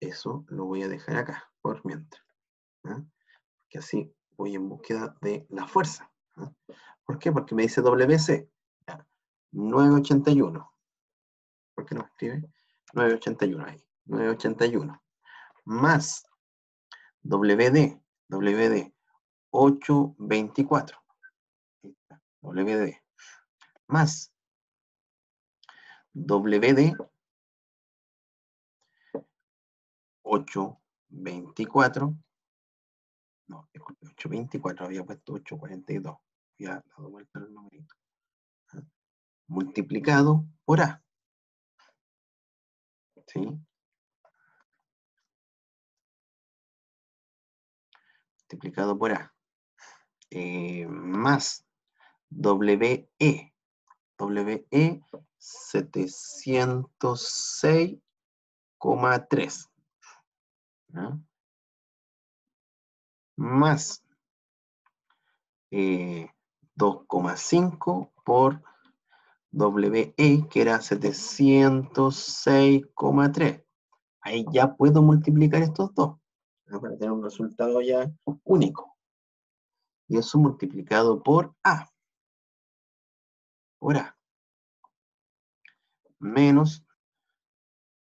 Eso lo voy a dejar acá, por mientras. Porque así voy en búsqueda de la fuerza. ¿Por qué? Porque me dice WC. 981. ¿Por qué no escribe? 981 ahí. 981. Más WD. WD. 824. WD. Más WD 824. No, 824, había puesto 842. Ya dado vuelta el numerito. Multiplicado por A. ¿Sí? Multiplicado por A, eh, más WE, WE 706,3, más 2,5 eh, por WE, que era 706,3. Ahí ya puedo multiplicar estos dos para tener un resultado ya único. Y eso multiplicado por A. Por A. Menos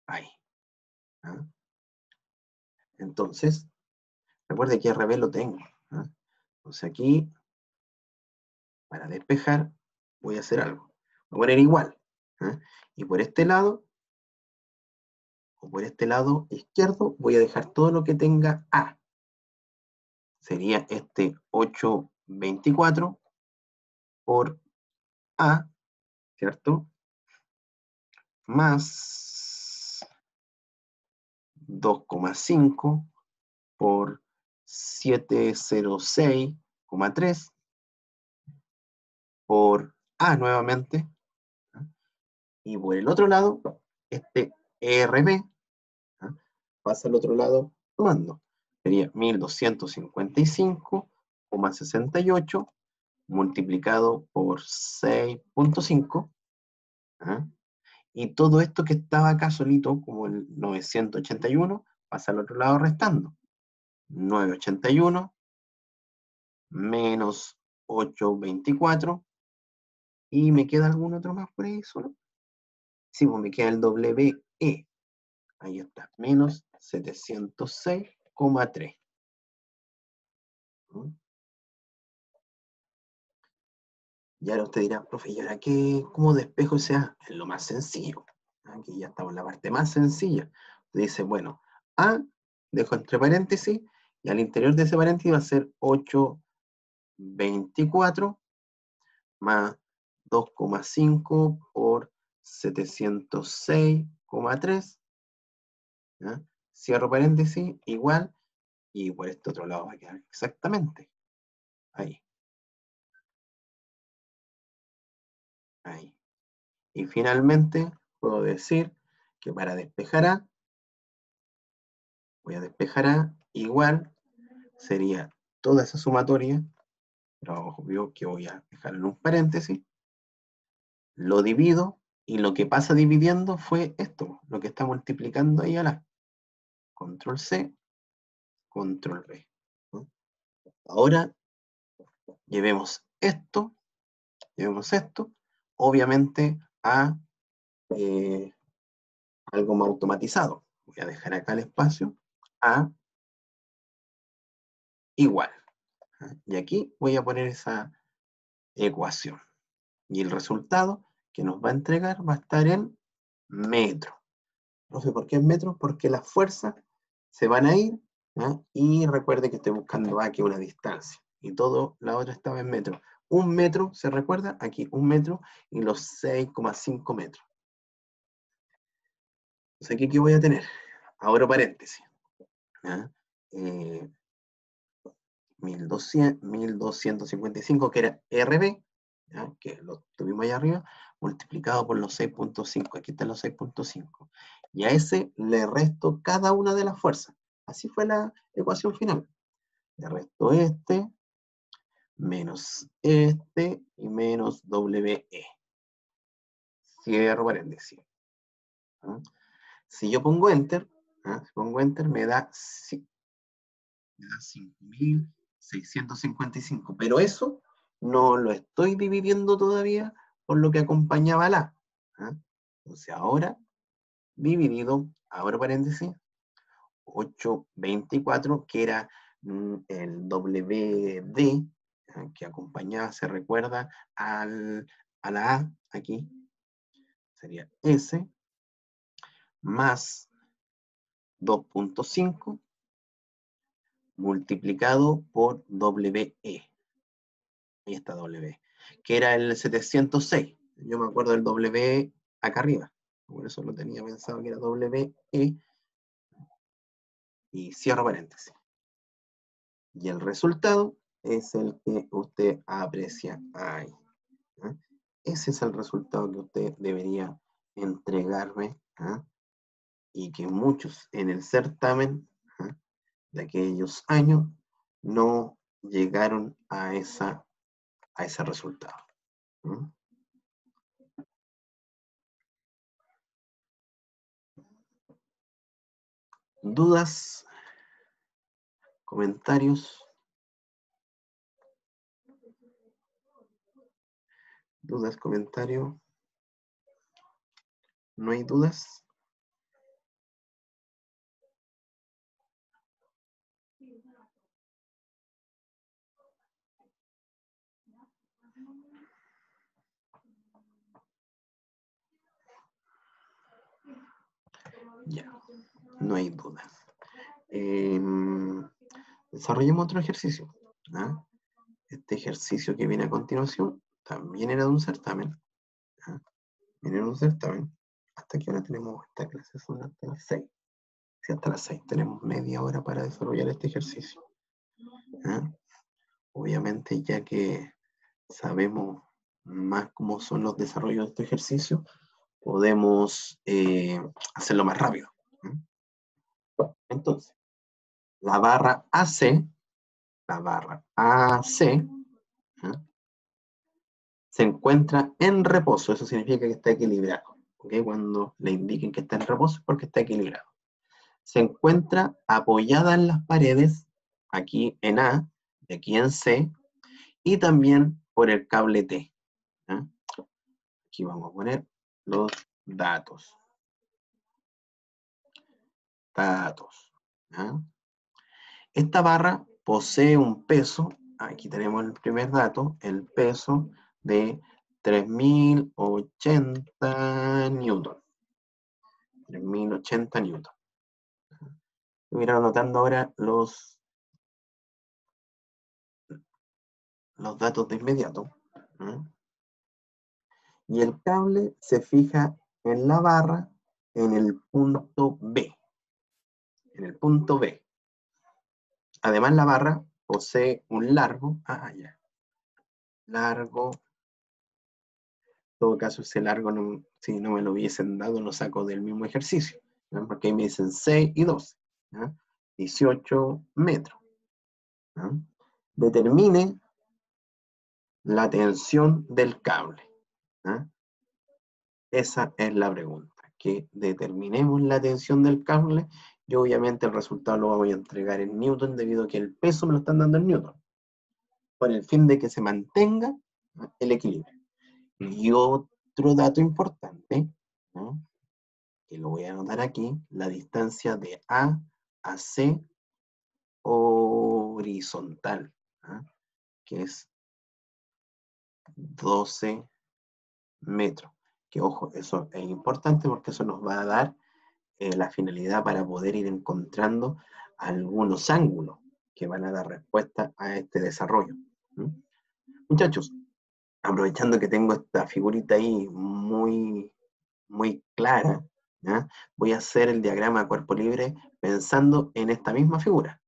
ahí. ¿ah? Entonces, recuerde que RB lo tengo. ¿ah? Entonces aquí, para despejar, voy a hacer algo. Voy a poner igual. ¿ah? Y por este lado por este lado izquierdo voy a dejar todo lo que tenga A. Sería este 824 por A, ¿cierto? Más 2,5 por 706,3 por A nuevamente. Y por el otro lado, este ERB pasa al otro lado tomando. Sería 1255,68 multiplicado por 6.5. ¿ah? Y todo esto que estaba acá solito, como el 981, pasa al otro lado restando. 981 menos 824. ¿Y me queda algún otro más por ahí solo? Sí, pues me queda el WE. Ahí está, menos 706,3. ¿Mm? Y ahora usted dirá, profe, ¿y ahora qué, cómo despejo ese A? Es lo más sencillo. Aquí ya estamos en la parte más sencilla. Usted dice, bueno, A, dejo entre paréntesis, y al interior de ese paréntesis va a ser 824 más 2,5 por 706,3 Cierro paréntesis, igual, y por este otro lado va a quedar exactamente. Ahí. Ahí. Y finalmente puedo decir que para despejar A, voy a despejar A igual, sería toda esa sumatoria, pero obvio que voy a dejar en un paréntesis, lo divido, y lo que pasa dividiendo fue esto, lo que está multiplicando ahí a la. Control C, Control V. Ahora, llevemos esto, llevemos esto, obviamente a eh, algo más automatizado. Voy a dejar acá el espacio a igual. Y aquí voy a poner esa ecuación. Y el resultado que nos va a entregar va a estar en metro. sé ¿por qué en metro? Porque las fuerzas se van a ir, y recuerde que estoy buscando aquí una distancia, y todo, la otra estaba en metro. Un metro, ¿se recuerda? Aquí, un metro y los 6,5 metros. Entonces, aquí, ¿qué voy a tener? Ahora paréntesis. Eh, 1255, que era RB, que lo tuvimos ahí arriba, multiplicado por los 6.5. Aquí están los 6.5 y a ese le resto cada una de las fuerzas. Así fue la ecuación final. Le resto este, menos este y menos WE. Cierro paréntesis. Si yo pongo Enter, ¿ah? si pongo Enter me da, me da 5.655. Pero eso no lo estoy dividiendo todavía por lo que acompañaba la. ¿ah? Entonces ahora dividido, ahora paréntesis, 824, que era mm, el WD, que acompañaba, se recuerda, al, a la A, aquí, sería S, más 2.5, multiplicado por WE. Ahí está W, que era el 706. Yo me acuerdo del W acá arriba. Por eso lo tenía pensado que era WE. Y cierro paréntesis. Y el resultado es el que usted aprecia ahí. Ese es el resultado que usted debería entregarme y que muchos en el certamen de aquellos años no llegaron a, esa, a ese resultado. ¿Dudas? ¿Comentarios? ¿Dudas, comentarios? ¿No hay dudas? Ya, no hay dudas. Em, desarrollemos otro ejercicio. ¿ah? Este ejercicio que viene a continuación también era de un certamen. ¿ah? Viene de un certamen. Hasta que ahora tenemos esta clase, son hasta las 6. Si hasta las 6 tenemos media hora para desarrollar este ejercicio. ¿ah? Obviamente, ya que sabemos más cómo son los desarrollos de este ejercicio, podemos eh, hacerlo más rápido. Entonces, la barra AC, la barra AC, se encuentra en reposo. Eso significa que está equilibrado. Cuando le indiquen que está en reposo es porque está equilibrado. Se encuentra apoyada en las paredes, aquí en A, aquí en C, y también por el cable T. Aquí vamos a poner los datos. Datos. Esta barra posee un peso, aquí tenemos el primer dato, el peso de 3080 newton. 3080 newton. Voy a ir anotando ahora los, los datos de inmediato. Y el cable se fija en la barra en el punto B. En el punto B. Además, la barra posee un largo. Ah, ya. Largo. En todo caso, ese largo, si no me lo hubiesen dado, lo saco del mismo ejercicio. Porque ahí me dicen 6 y 2. 18 metros. Determine la tensión del cable. Esa es la pregunta. Que determinemos la tensión del cable y obviamente el resultado lo voy a entregar en Newton debido a que el peso me lo están dando en Newton. Con el fin de que se mantenga el equilibrio. Y otro dato importante, que lo voy a anotar aquí, la distancia de A a C horizontal, que es 12 metros. Que ojo, eso es importante porque eso nos va a dar eh, la finalidad para poder ir encontrando algunos ángulos que van a dar respuesta a este desarrollo. Muchachos, aprovechando que tengo esta figurita ahí muy, muy clara, voy a hacer el diagrama cuerpo libre pensando en esta misma figura.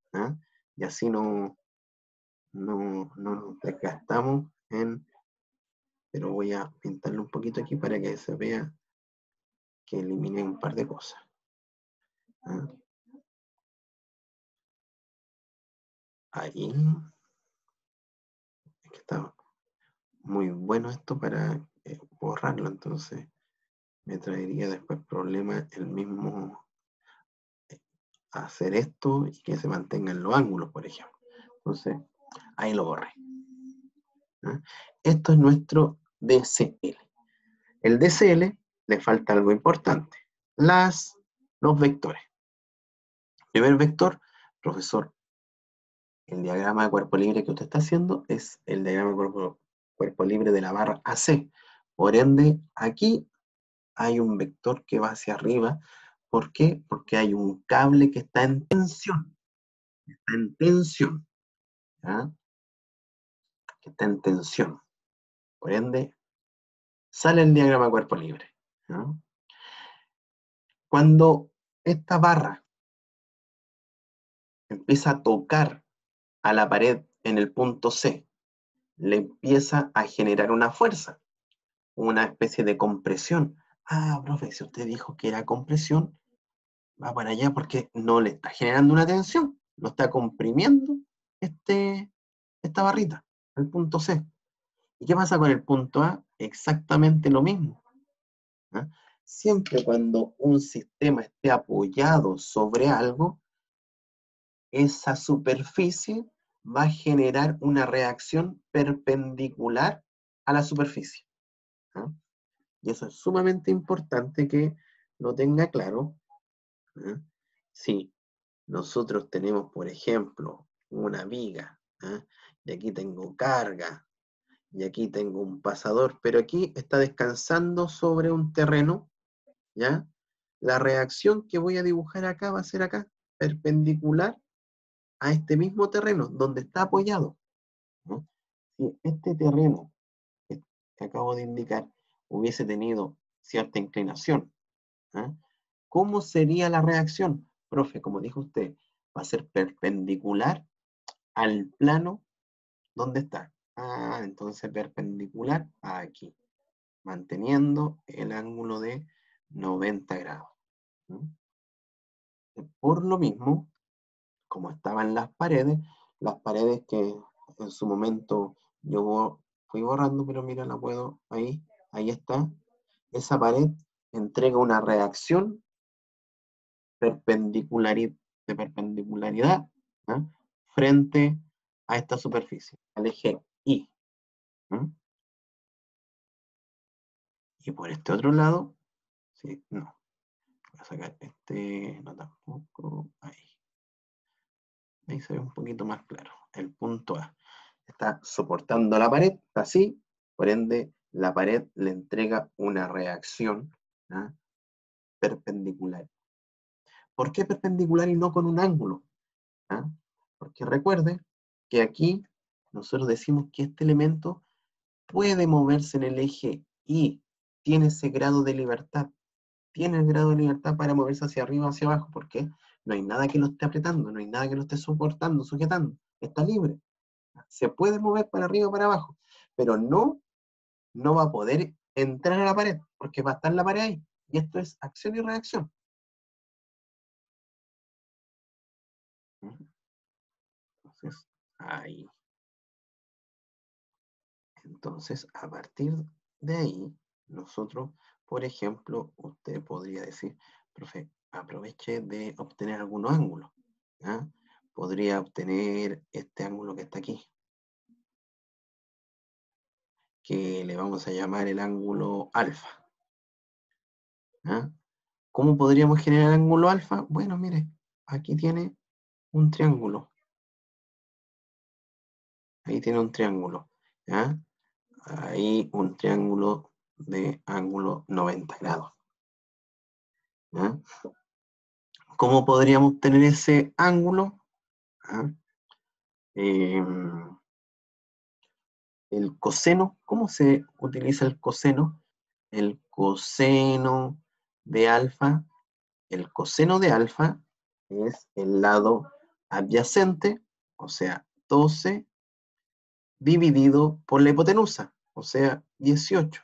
Y así no, no, no nos desgastamos en pero voy a pintarlo un poquito aquí para que se vea que eliminé un par de cosas. ¿ah? Ahí. Es que está muy bueno esto para eh, borrarlo, entonces me traería después problemas el mismo eh, hacer esto y que se mantengan los ángulos, por ejemplo. Entonces, ahí lo borré. ¿ah? Esto es nuestro DCL. El DCL le falta algo importante, las, los vectores. Primer vector, profesor, el diagrama de cuerpo libre que usted está haciendo es el diagrama de cuerpo, cuerpo libre de la barra AC. Por ende, aquí hay un vector que va hacia arriba. ¿Por qué? Porque hay un cable que está en tensión. Está en tensión. Que está en tensión. Por ende, sale el diagrama cuerpo libre. Cuando esta barra empieza a tocar a la pared en el punto C, le empieza a generar una fuerza, una especie de compresión. Ah, profe, si usted dijo que era compresión, va para allá porque no le está generando una tensión, no está comprimiendo este, esta barrita, el punto C. ¿Y qué pasa con el punto A? Exactamente lo mismo. ¿ah? Siempre cuando un sistema esté apoyado sobre algo, esa superficie va a generar una reacción perpendicular a la superficie. ¿ah? Y eso es sumamente importante que lo tenga claro. ¿ah? Si nosotros tenemos, por ejemplo, una viga, y aquí tengo carga, y aquí tengo un pasador, pero aquí está descansando sobre un terreno, ¿ya? La reacción que voy a dibujar acá va a ser acá, perpendicular a este mismo terreno, donde está apoyado. Si este terreno que acabo de indicar hubiese tenido cierta inclinación, ¿ah? ¿cómo sería la reacción? Profe, como dijo usted, va a ser perpendicular al plano donde está. Ah, entonces perpendicular aquí, manteniendo el ángulo de 90 grados. Por lo mismo, como estaban las paredes, las paredes que en su momento yo fui borrando, pero mira, la puedo, ahí, ahí está. Esa pared entrega una reacción de perpendicularidad frente a esta superficie, al eje y. Y por este otro lado, sí, no. Voy a sacar este, no tampoco, ahí. Ahí se ve un poquito más claro. El punto A. Está soportando la pared, así, por ende, la pared le entrega una reacción ¿ah? perpendicular. ¿Por qué perpendicular y no con un ángulo? ¿Ah? Porque recuerde que aquí nosotros decimos que este elemento puede moverse en el eje Y, tiene ese grado de libertad, tiene el grado de libertad para moverse hacia arriba o hacia abajo, porque no hay nada que lo esté apretando, no hay nada que lo esté soportando, sujetando, está libre. Se puede mover para arriba o para abajo, pero no, no va a poder entrar a la pared, porque va a estar la pared ahí. Y esto es acción y reacción. Entonces, ahí. Entonces, a partir de ahí, nosotros, por ejemplo, usted podría decir, profe, aproveche de obtener algunos ángulos. Podría obtener este ángulo que está aquí, que le vamos a llamar el ángulo alfa. ¿Cómo podríamos generar ángulo alfa? Bueno, mire, aquí tiene un triángulo. Ahí tiene un triángulo. Ahí un triángulo de ángulo 90 grados. ¿Cómo podríamos obtener ese ángulo? Em, el coseno, ¿cómo se utiliza el coseno? El coseno de alfa, el coseno de alfa es el lado adyacente, o sea, 12 dividido por la hipotenusa o sea, 18.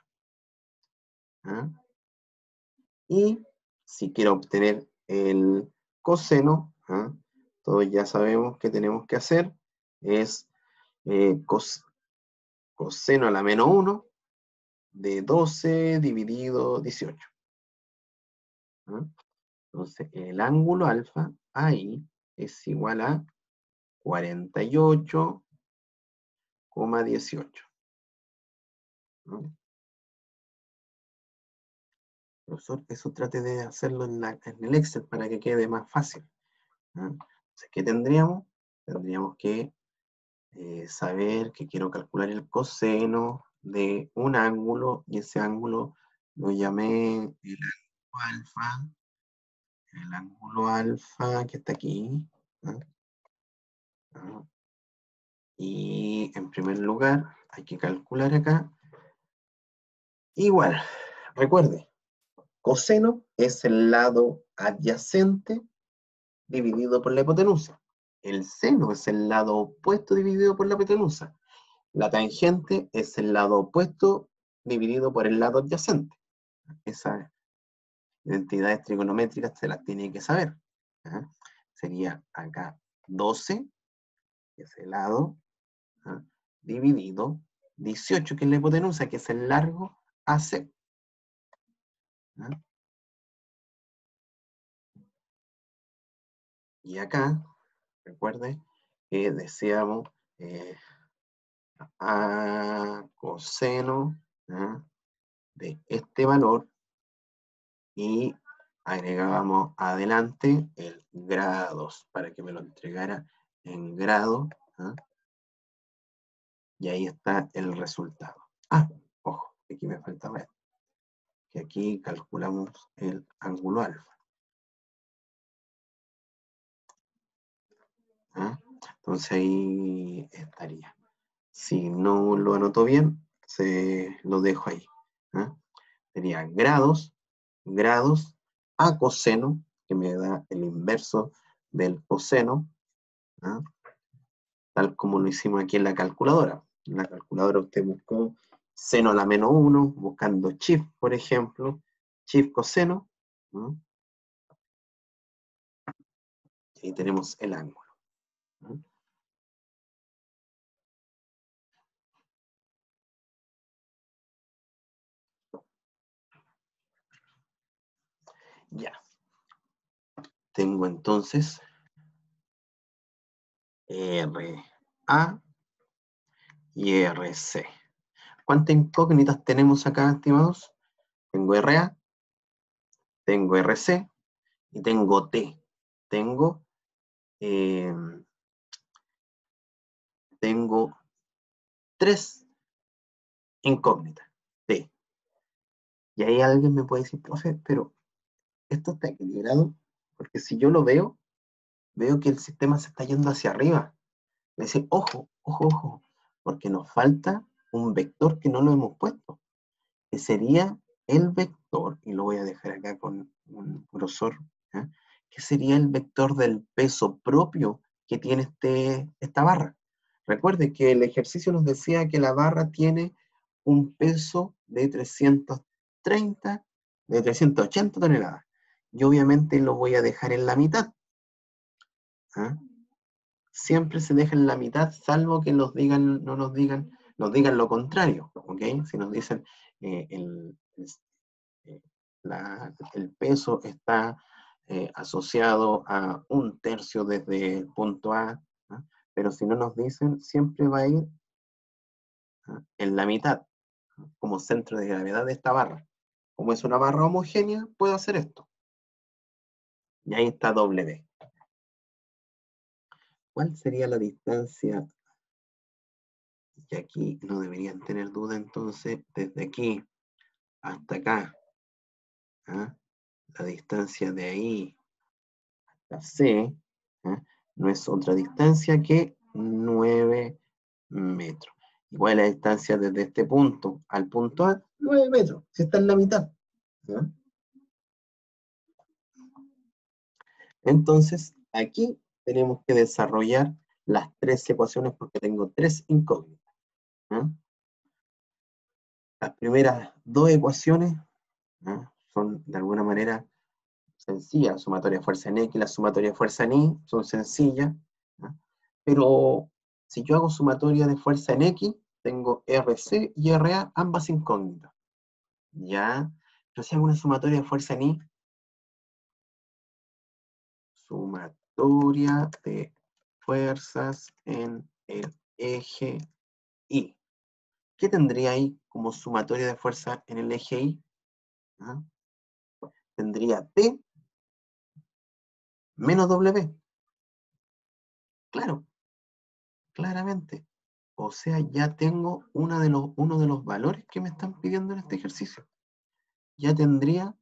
¿ah? Y si quiero obtener el coseno, ¿ah? todos ya sabemos que tenemos que hacer, es eh, coseno a la menos 1 de 12 dividido 18. ¿ah? Entonces, el ángulo alfa ahí es igual a 48,18. Profesor, eso trate de hacerlo en, el Excel para que quede más fácil. ¿qué tendríamos? Tendríamos que eh, saber que quiero calcular el coseno de un ángulo y ese ángulo lo llamé el ángulo alfa. El ángulo alfa que está aquí. Y en primer lugar hay que calcular acá Igual, recuerde, coseno es el lado adyacente dividido por la hipotenusa. El seno es el lado opuesto dividido por la hipotenusa. La tangente es el lado opuesto dividido por el lado adyacente. Esas identidades trigonométricas se las tiene que saber. Sería acá 12, que es el lado, dividido 18, que es la hipotenusa, que es el largo AC. Y acá, recuerde que deseamos eh, a coseno de este valor y agregábamos adelante el grados para que me lo entregara en grado. Y ahí está el resultado. Ah, aquí me falta ver. Que aquí calculamos el ángulo alfa. ¿Ah? Entonces ahí estaría. Si no lo anoto bien, se lo dejo ahí. ¿ah? Sería grados, grados a coseno, que me da el inverso del coseno, ¿ah? tal como lo hicimos aquí en la calculadora. En la calculadora usted buscó seno a la menos 1, buscando shift, por ejemplo, shift coseno. Y tenemos el ángulo. Ya. Tengo entonces RA y RC. ¿Cuántas incógnitas tenemos acá, estimados? Tengo RA, tengo RC y tengo T. Tengo, em, tengo tres incógnitas. T. Y ahí alguien me puede decir, profe, pero esto está equilibrado, porque si yo lo veo, veo que el sistema se está yendo hacia arriba. Me dice, ojo, ojo, ojo, porque nos falta un vector que no lo hemos puesto, que sería el vector, y lo voy a dejar acá con un grosor, que sería el vector del peso propio que tiene este, esta barra. Recuerde que el ejercicio nos decía que la barra tiene un peso de 330, de 380 toneladas yo obviamente lo voy a dejar en la mitad. Siempre se deja en la mitad, salvo que nos digan, no nos digan, nos digan lo contrario, ¿ok? Si nos dicen eh, el, eh, el, peso está eh, asociado a un tercio desde el punto A, ¿ah? pero si no nos dicen, siempre va a ir ¿ah? en la mitad, como centro de gravedad de esta barra. Como es una barra homogénea, puedo hacer esto. Y ahí está W. ¿Cuál sería la distancia? Y aquí no deberían tener duda entonces, desde aquí hasta acá. ¿ah? La distancia de ahí hasta C ¿ah? no es otra distancia que 9 metros. Igual la distancia desde este punto al punto A, 9 metros. Si está en la mitad. ¿ah? Entonces, aquí tenemos que desarrollar las tres ecuaciones porque tengo tres incógnitas. Las primeras dos ecuaciones son de alguna manera sencillas, sumatoria de fuerza en X y la sumatoria de fuerza en Y son sencillas, pero si yo hago sumatoria de fuerza en X, tengo RC y RA, ambas incógnitas. Ya, pero si hago una sumatoria de fuerza en Y, sumatoria de fuerzas en el eje Y. ¿Qué tendría ahí como sumatoria de fuerza en el eje Y? ¿Ah? Tendría T menos W. Claro, claramente. O sea, ya tengo uno de, los, valores que me están pidiendo en este ejercicio. Ya tendría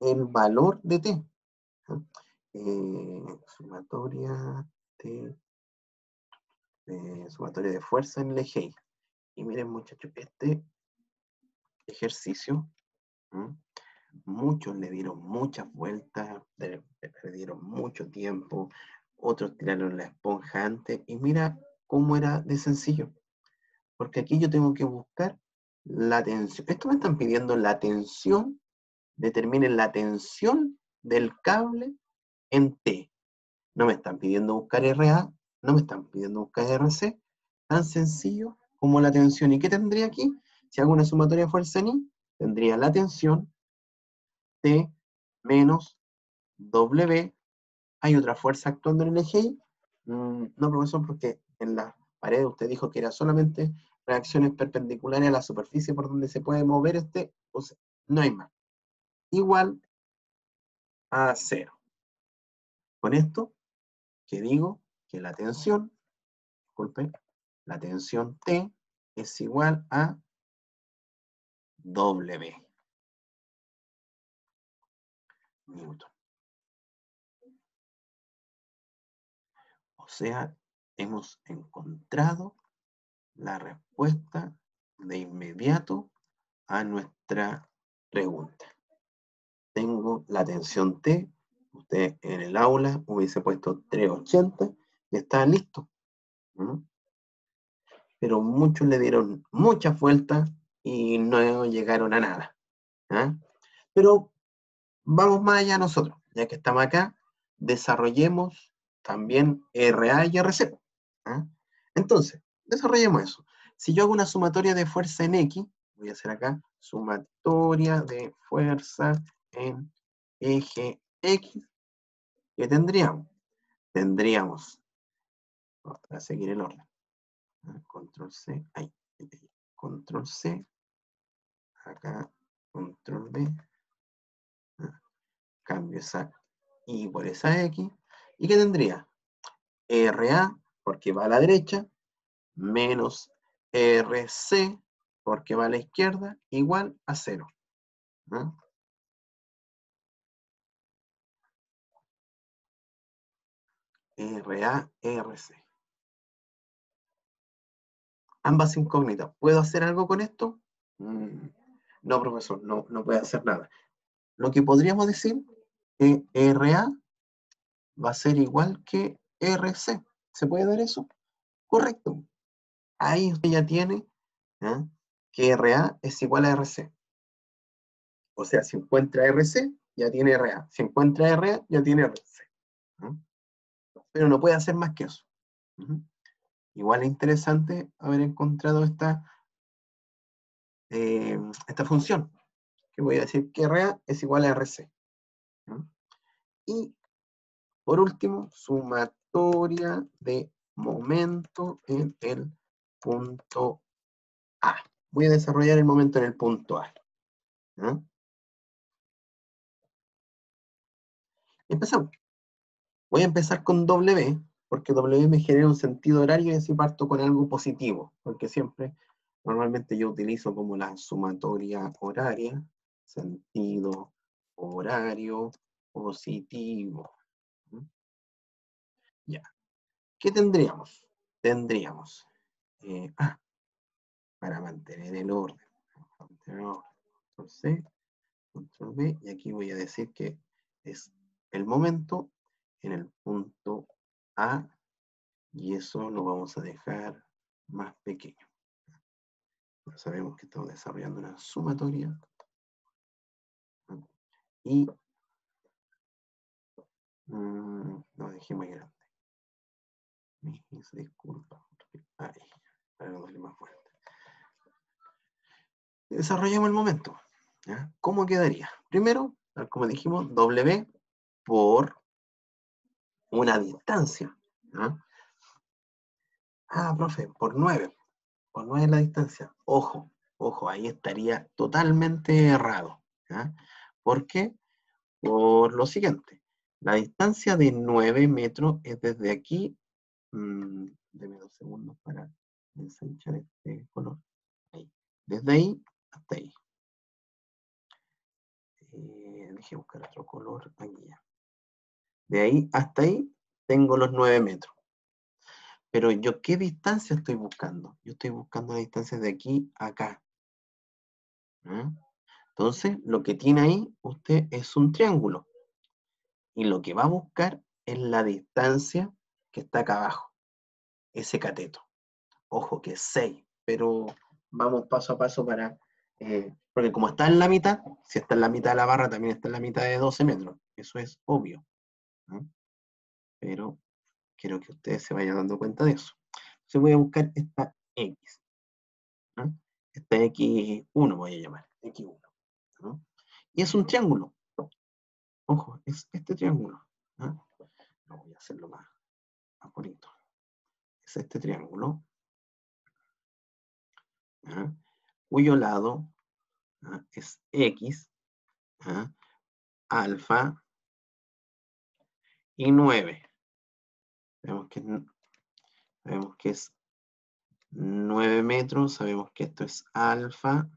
el valor de T. ¿Ah? Eh, sumatoria sumatoria de fuerza en eje Y miren muchachos, este ejercicio, muchos le dieron muchas vueltas, le, dieron mucho tiempo, otros tiraron la esponja antes, y mira cómo era de sencillo. Porque aquí yo tengo que buscar la tensión. Esto me están pidiendo la tensión, determinen la tensión del cable en T. No me están pidiendo buscar RA, no me están pidiendo buscar RC. Tan sencillo como la tensión. ¿Y qué tendría aquí? Si hago una sumatoria de fuerza en I, tendría la tensión T menos W. ¿Hay otra fuerza actuando en el eje I? Mm, no, profesor, porque en la pared usted dijo que era solamente reacciones perpendiculares a la superficie por donde se puede mover este, o no hay más. Igual a cero. Con esto, que digo que la tensión, disculpen, la tensión T es igual a W. Newton. O sea, hemos encontrado la respuesta de inmediato a nuestra pregunta. Tengo la tensión T, usted en el aula hubiese puesto 380 y está listo. Pero muchos le dieron muchas vueltas y no llegaron a nada. ¿ah? Pero vamos más allá nosotros, ya que estamos acá, desarrollemos también RA y RC. ¿ah? Entonces, desarrollemos eso. Si yo hago una sumatoria de fuerza en X, voy a hacer acá sumatoria de fuerza en eje X, ¿qué tendríamos? Tendríamos, para seguir el orden, ¿ah? control C, ahí, control C, acá, control B, ¿ah? cambio esa Y por esa X, ¿y qué tendría? RA, porque va a la derecha, menos RC, porque va a la izquierda, igual a cero. RA, RC. Ambas incógnitas. ¿Puedo hacer algo con esto? Mm, no, profesor, no, no puede hacer nada. Lo que podríamos decir es que RA va a ser igual que RC. ¿Se puede dar eso? Correcto ahí usted ya tiene que RA es igual a RC. O sea, si encuentra RC, ya tiene RA. Si encuentra RA, ya tiene RC. Pero no puede hacer más que eso. Igual es interesante haber encontrado esta, eh, esta función, que voy a decir que RA es igual a RC. Y, por último, sumatoria de momento en el punto A. Voy a desarrollar el momento en el punto A. Empezamos. Voy a empezar con W, porque W me genera un sentido horario y así parto con algo positivo, porque siempre, normalmente yo utilizo como la sumatoria horaria, sentido horario positivo. Ya. ¿Qué tendríamos? Tendríamos eh, ah, para mantener el orden. Control C, control B, y aquí voy a decir que es el momento en el punto A, y eso lo vamos a dejar más pequeño. Sabemos que estamos desarrollando una sumatoria. Y mm, no dejé muy grande. Mis. Ahí más fuerte. Desarrollemos el momento. ¿Cómo quedaría? Primero, como dijimos, W por una distancia. Ah, profe, por 9. Por 9 la distancia. Ojo, ojo, ahí estaría totalmente errado. ¿Por qué? Por lo siguiente. La distancia de 9 metros es desde aquí. Mmm, deme dos segundos para ensanchar este color. Desde ahí hasta ahí. Eh, buscar otro color. Aquí ya. De ahí hasta ahí tengo los 9 metros. Pero yo, ¿qué distancia estoy buscando? Yo estoy buscando la distancia de aquí a acá. ¿Mm? Entonces, lo que tiene ahí usted es un triángulo. Y lo que va a buscar es la distancia que está acá abajo, ese cateto. Ojo que es 6, pero vamos paso a paso para... Eh, porque como está en la mitad, si está en la mitad de la barra, también está en la mitad de 12 metros. Eso es obvio. Pero quiero que ustedes se vayan dando cuenta de eso. Entonces voy a buscar esta X. Esta X1 voy a llamar, X1. Y es un triángulo. Ojo, es este triángulo. voy a hacerlo más, más bonito. Es este triángulo. cuyo lado es X, alfa y 9. Sabemos que, sabemos que es 9 metros, sabemos que esto es alfa.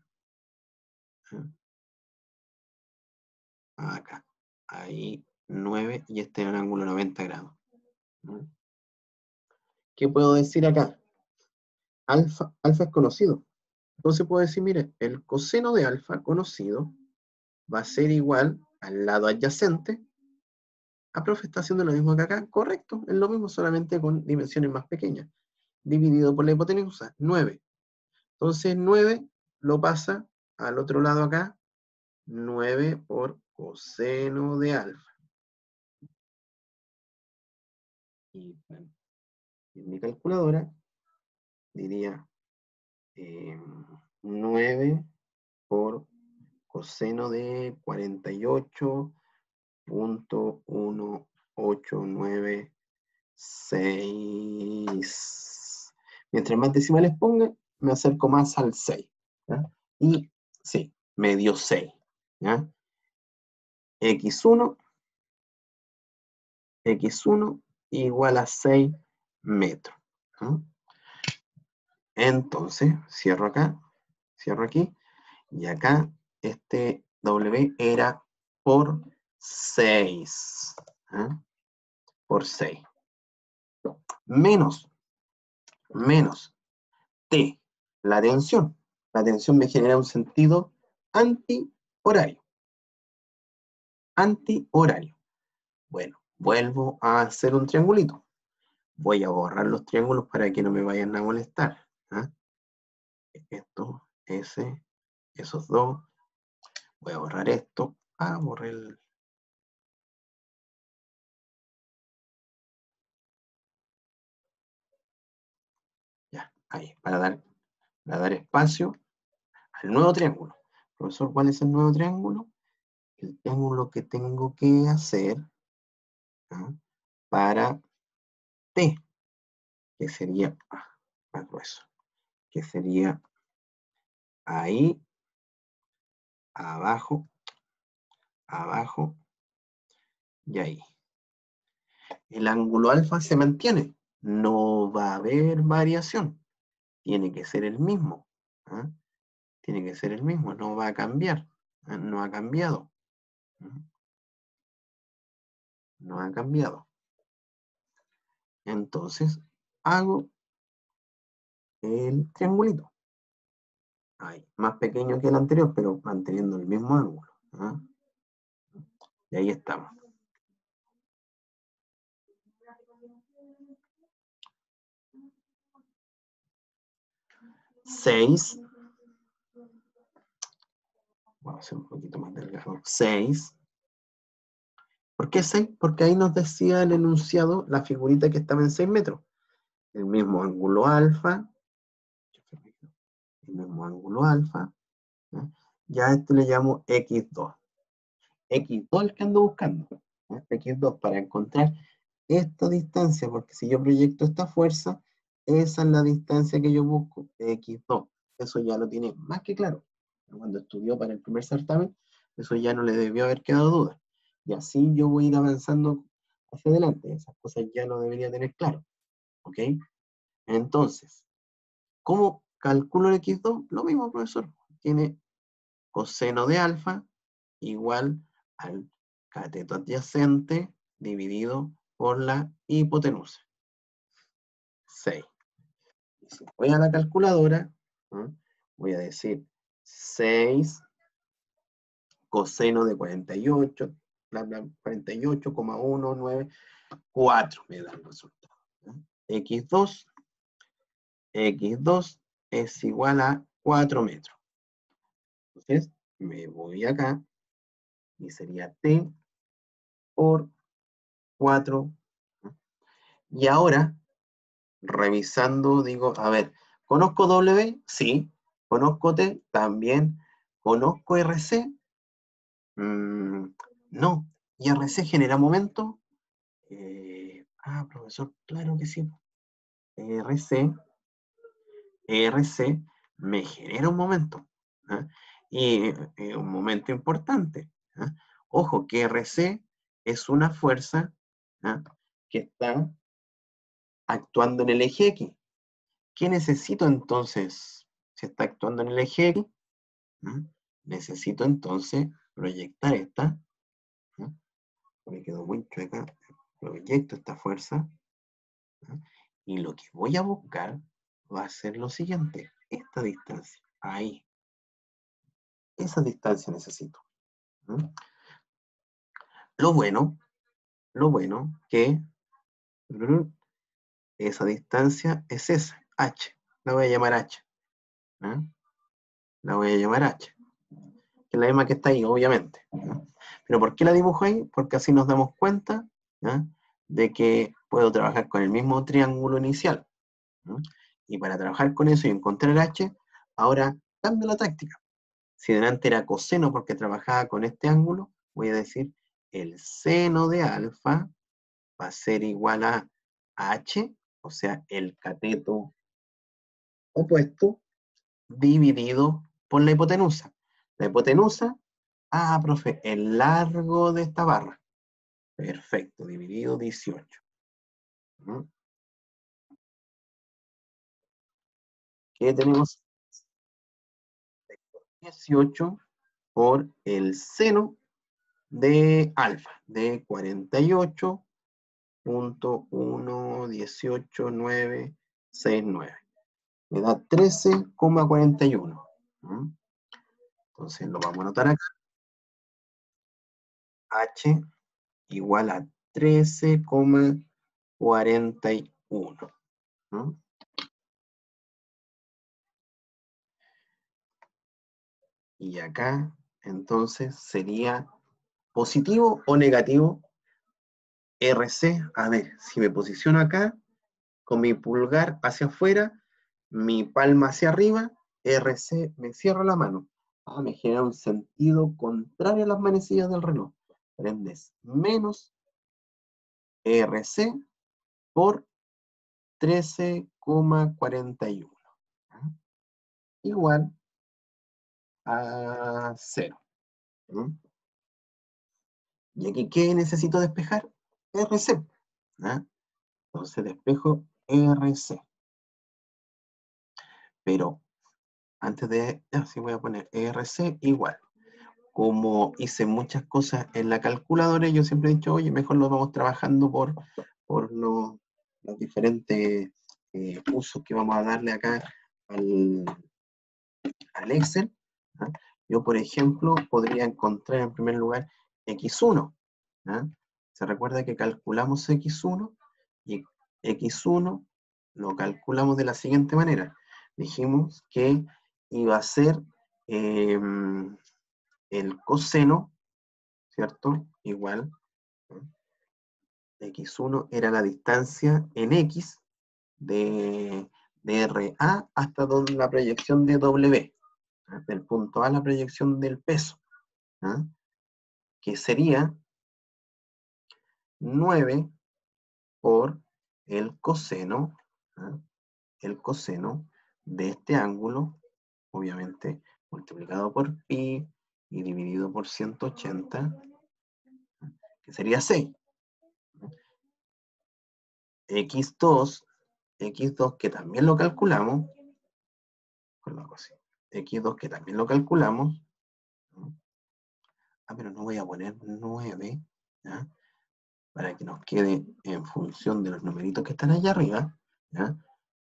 Acá, ahí 9 y este es el ángulo 90 grados. ¿Qué puedo decir acá? Alfa, alfa es conocido. Entonces puedo decir, mire, el coseno de alfa conocido va a ser igual al lado adyacente Ah, profe, está haciendo lo mismo que acá. Correcto, es lo mismo, solamente con dimensiones más pequeñas. Dividido por la hipotenusa, 9. Entonces 9 lo pasa al otro lado acá, 9 por coseno de alfa. Y en mi calculadora diría 9 em, por coseno de 48 punto uno ocho nueve seis. Mientras más decimales ponga, me acerco más al 6. Y sí, me dio 6. X1, X1 igual a 6 metros. Entonces, cierro acá, cierro aquí, y acá este W era por 6 ¿eh? por 6. Menos, menos T, la tensión. La tensión me genera un sentido anti-horario. Anti-horario. Bueno, vuelvo a hacer un triangulito. Voy a borrar los triángulos para que no me vayan a molestar. ¿eh? Esto, ese, esos dos. Voy a borrar esto. Ah, borré el, ahí, para dar, para dar espacio al nuevo triángulo. Profesor, ¿cuál es el nuevo triángulo? El triángulo que tengo que hacer ¿ah? para T, que sería más grueso, que sería ahí, abajo, abajo y ahí. El ángulo alfa se mantiene, no va a haber variación tiene que ser el mismo. ¿ah? Tiene que ser el mismo, no va a cambiar. ¿ah? No ha cambiado. No ha cambiado. Entonces, hago el triangulito. Más pequeño que el anterior, pero manteniendo el mismo ángulo. ¿ah? Y ahí estamos. 6. Vamos a hacer un poquito más delgado. 6. ¿Por qué 6? Porque ahí nos decía el enunciado la figurita que estaba en 6 metros. El mismo ángulo alfa. El mismo ángulo alfa. Ya a este le llamo X2. X2 el que ando buscando. X2 para encontrar esta distancia, porque si yo proyecto esta fuerza, esa es la distancia que yo busco, X2. Eso ya lo tiene más que claro. Cuando estudió para el primer certamen, eso ya no le debió haber quedado duda. Y así yo voy a ir avanzando hacia adelante. Esas cosas ya lo debería tener claro. ¿Ok? Entonces, ¿cómo calculo el X2? Lo mismo, profesor. Tiene coseno de alfa igual al cateto adyacente dividido por la hipotenusa. 6 si voy a la calculadora, voy a decir 6 coseno de 48, bla, bla, 48,194 me da el resultado. X2, X2 es igual a 4 metros. Entonces, me voy acá y sería T por 4. Y ahora, revisando, digo, a ver, ¿conozco W? Sí. ¿Conozco T? También. ¿Conozco RC? Mm, no. ¿Y RC genera momento? Eh, ah, profesor, claro que sí. RC, RC me genera un momento. ¿ah? Y eh, un momento importante. ¿ah? Ojo, que RC es una fuerza ¿ah? que está actuando en el eje X. ¿Qué necesito entonces? Si está actuando en el eje X, necesito entonces proyectar esta. Me quedó muy chueca. Proyecto esta fuerza. Y lo que voy a buscar va a ser lo siguiente. Esta distancia. Ahí. Esa distancia necesito. Lo bueno, lo bueno que esa distancia es esa, h. La voy a llamar h. La voy a llamar h. Que es la misma que está ahí, obviamente. Pero ¿por qué la dibujo ahí? Porque así nos damos cuenta de que puedo trabajar con el mismo triángulo inicial. Y para trabajar con eso y encontrar h, ahora cambio la táctica. Si delante era coseno porque trabajaba con este ángulo, voy a decir el seno de alfa va a ser igual a h, o sea, el cateto opuesto, dividido por la hipotenusa. La hipotenusa, ah, profe, el largo de esta barra. Perfecto, dividido 18. ¿Qué tenemos? 18 por el seno de alfa, de 48.118969. Me da 13,41. Entonces lo vamos a anotar acá. H igual a 13,41. Y acá, entonces, sería positivo o negativo RC. A ver, si me posiciono acá, con mi pulgar hacia afuera, mi palma hacia arriba, RC, me cierro la mano. Ah, me genera un sentido contrario a las manecillas del reloj. Prendes menos RC por 13,41. Igual a 0. ¿Y aquí qué necesito despejar? RC. Entonces despejo RC. Pero antes de, así voy a poner RC igual. Como hice muchas cosas en la calculadora, yo siempre he dicho, oye, mejor lo vamos trabajando por, por los, diferentes eh, usos que vamos a darle acá al, al Excel. Yo, por ejemplo, podría encontrar en primer lugar x1. Se recuerda que calculamos x1 y x1 lo calculamos de la siguiente manera. Dijimos que iba a ser em, el coseno, ¿cierto? Igual. x1 era la distancia en x de, de RA hasta donde la proyección de W. Del punto A la proyección del peso. Que sería 9 por el coseno, el coseno de este ángulo, obviamente multiplicado por pi y dividido por 180, que sería 6. X2, X2 que también lo calculamos, X2 que también lo calculamos, ah, pero no voy a poner 9, para que nos quede en función de los numeritos que están allá arriba,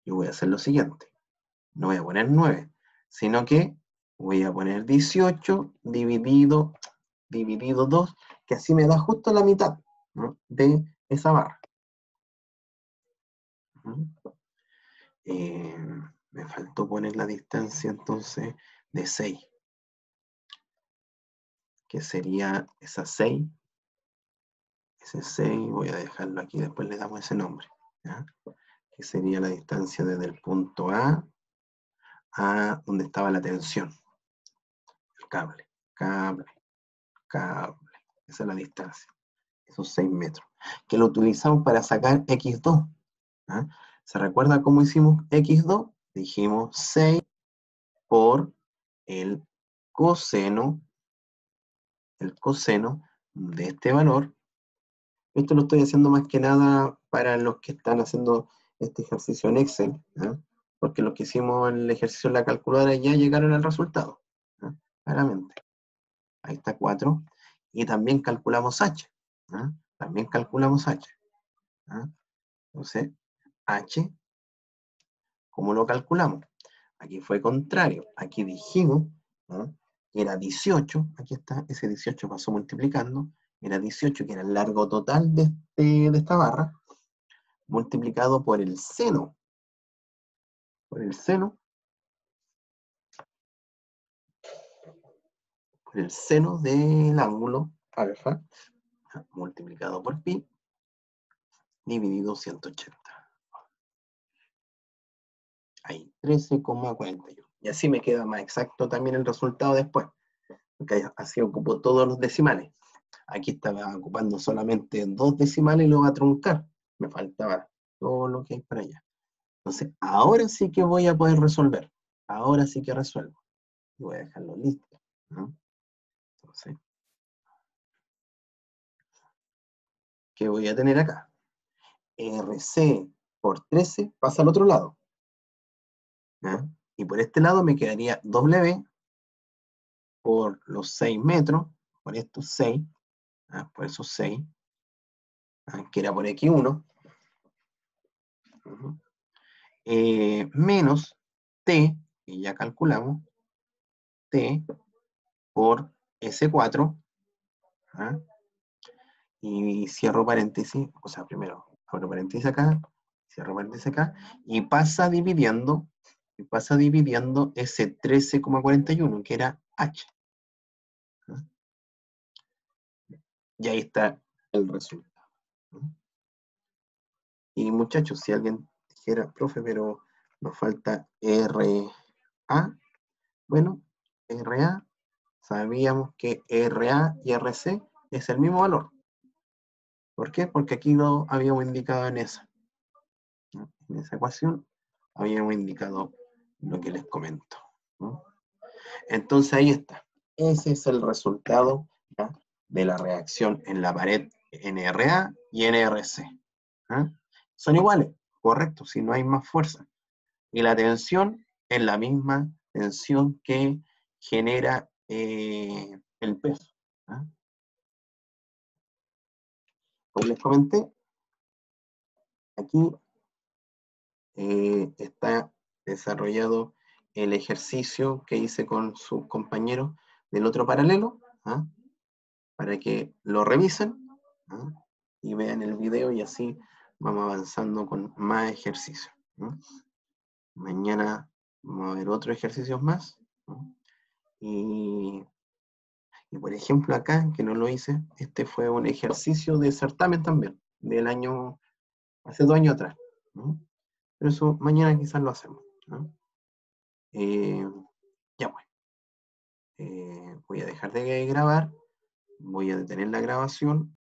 yo voy a hacer lo siguiente. No voy a poner 9, sino que voy a poner 18 dividido, dividido 2, que así me da justo la mitad de esa barra. Eh, me faltó poner la distancia entonces de 6. Que sería esa 6. Ese 6, voy a dejarlo aquí, después le damos ese nombre. Que sería la distancia desde el punto A a donde estaba la tensión. El cable, cable, cable. Esa es la distancia. Esos 6 metros. Que lo utilizamos para sacar X2. ¿ah? ¿Se recuerda cómo hicimos X2? Dijimos 6 por el coseno, el coseno de este valor. Esto lo estoy haciendo más que nada para los que están haciendo este ejercicio en Excel, porque los que hicimos el ejercicio en la calculadora ya llegaron al resultado, claramente. Ahí está 4. Y también calculamos H. También calculamos H. Entonces, H, ¿cómo lo calculamos? Aquí fue contrario. Aquí dijimos que era 18, aquí está, ese 18 pasó multiplicando, era 18, que era el largo total de, este, de esta barra, multiplicado por el seno, por el seno, por el seno del ángulo alfa, multiplicado por pi, dividido 180. Ahí, 13,41. Y así me queda más exacto también el resultado después. Porque así ocupo todos los decimales. Aquí estaba ocupando solamente dos decimales y lo va a truncar. Me faltaba todo lo que hay para allá. Entonces, ahora sí que voy a poder resolver. Ahora sí que resuelvo. Y voy a dejarlo listo. Entonces, ¿qué voy a tener acá? RC por 13 pasa al otro lado. Y por este lado me quedaría W por los 6 metros, por estos 6, por esos 6, que era por X1, eh, menos T, que ya calculamos, T por S4, y cierro paréntesis, o sea, primero abro paréntesis acá, cierro paréntesis acá, y pasa dividiendo y pasa dividiendo ese 13,41, que era H. Y ahí está el resultado. Y muchachos, si alguien dijera, profe, pero nos falta RA, bueno, RA, sabíamos que RA y RC es el mismo valor. ¿Por qué? Porque aquí lo habíamos indicado en esa. En esa ecuación habíamos indicado lo que les comento. Entonces ahí está. Ese es el resultado de la reacción en la pared NRA y NRC. Son iguales, correcto, si no hay más fuerza. Y la tensión es la misma tensión que genera eh, el peso. Como les comenté, aquí eh, está desarrollado el ejercicio que hice con sus compañeros del otro paralelo, ¿ah? Para que lo revisen y vean el video y así vamos avanzando con más ejercicios. Mañana vamos a ver otros ejercicios más. Y, y, por ejemplo acá, que no lo hice, este fue un ejercicio de certamen también, del año, hace dos años atrás. Pero eso mañana quizás lo hacemos. Eh, ya bueno. Eh, voy a dejar de grabar, voy a detener la grabación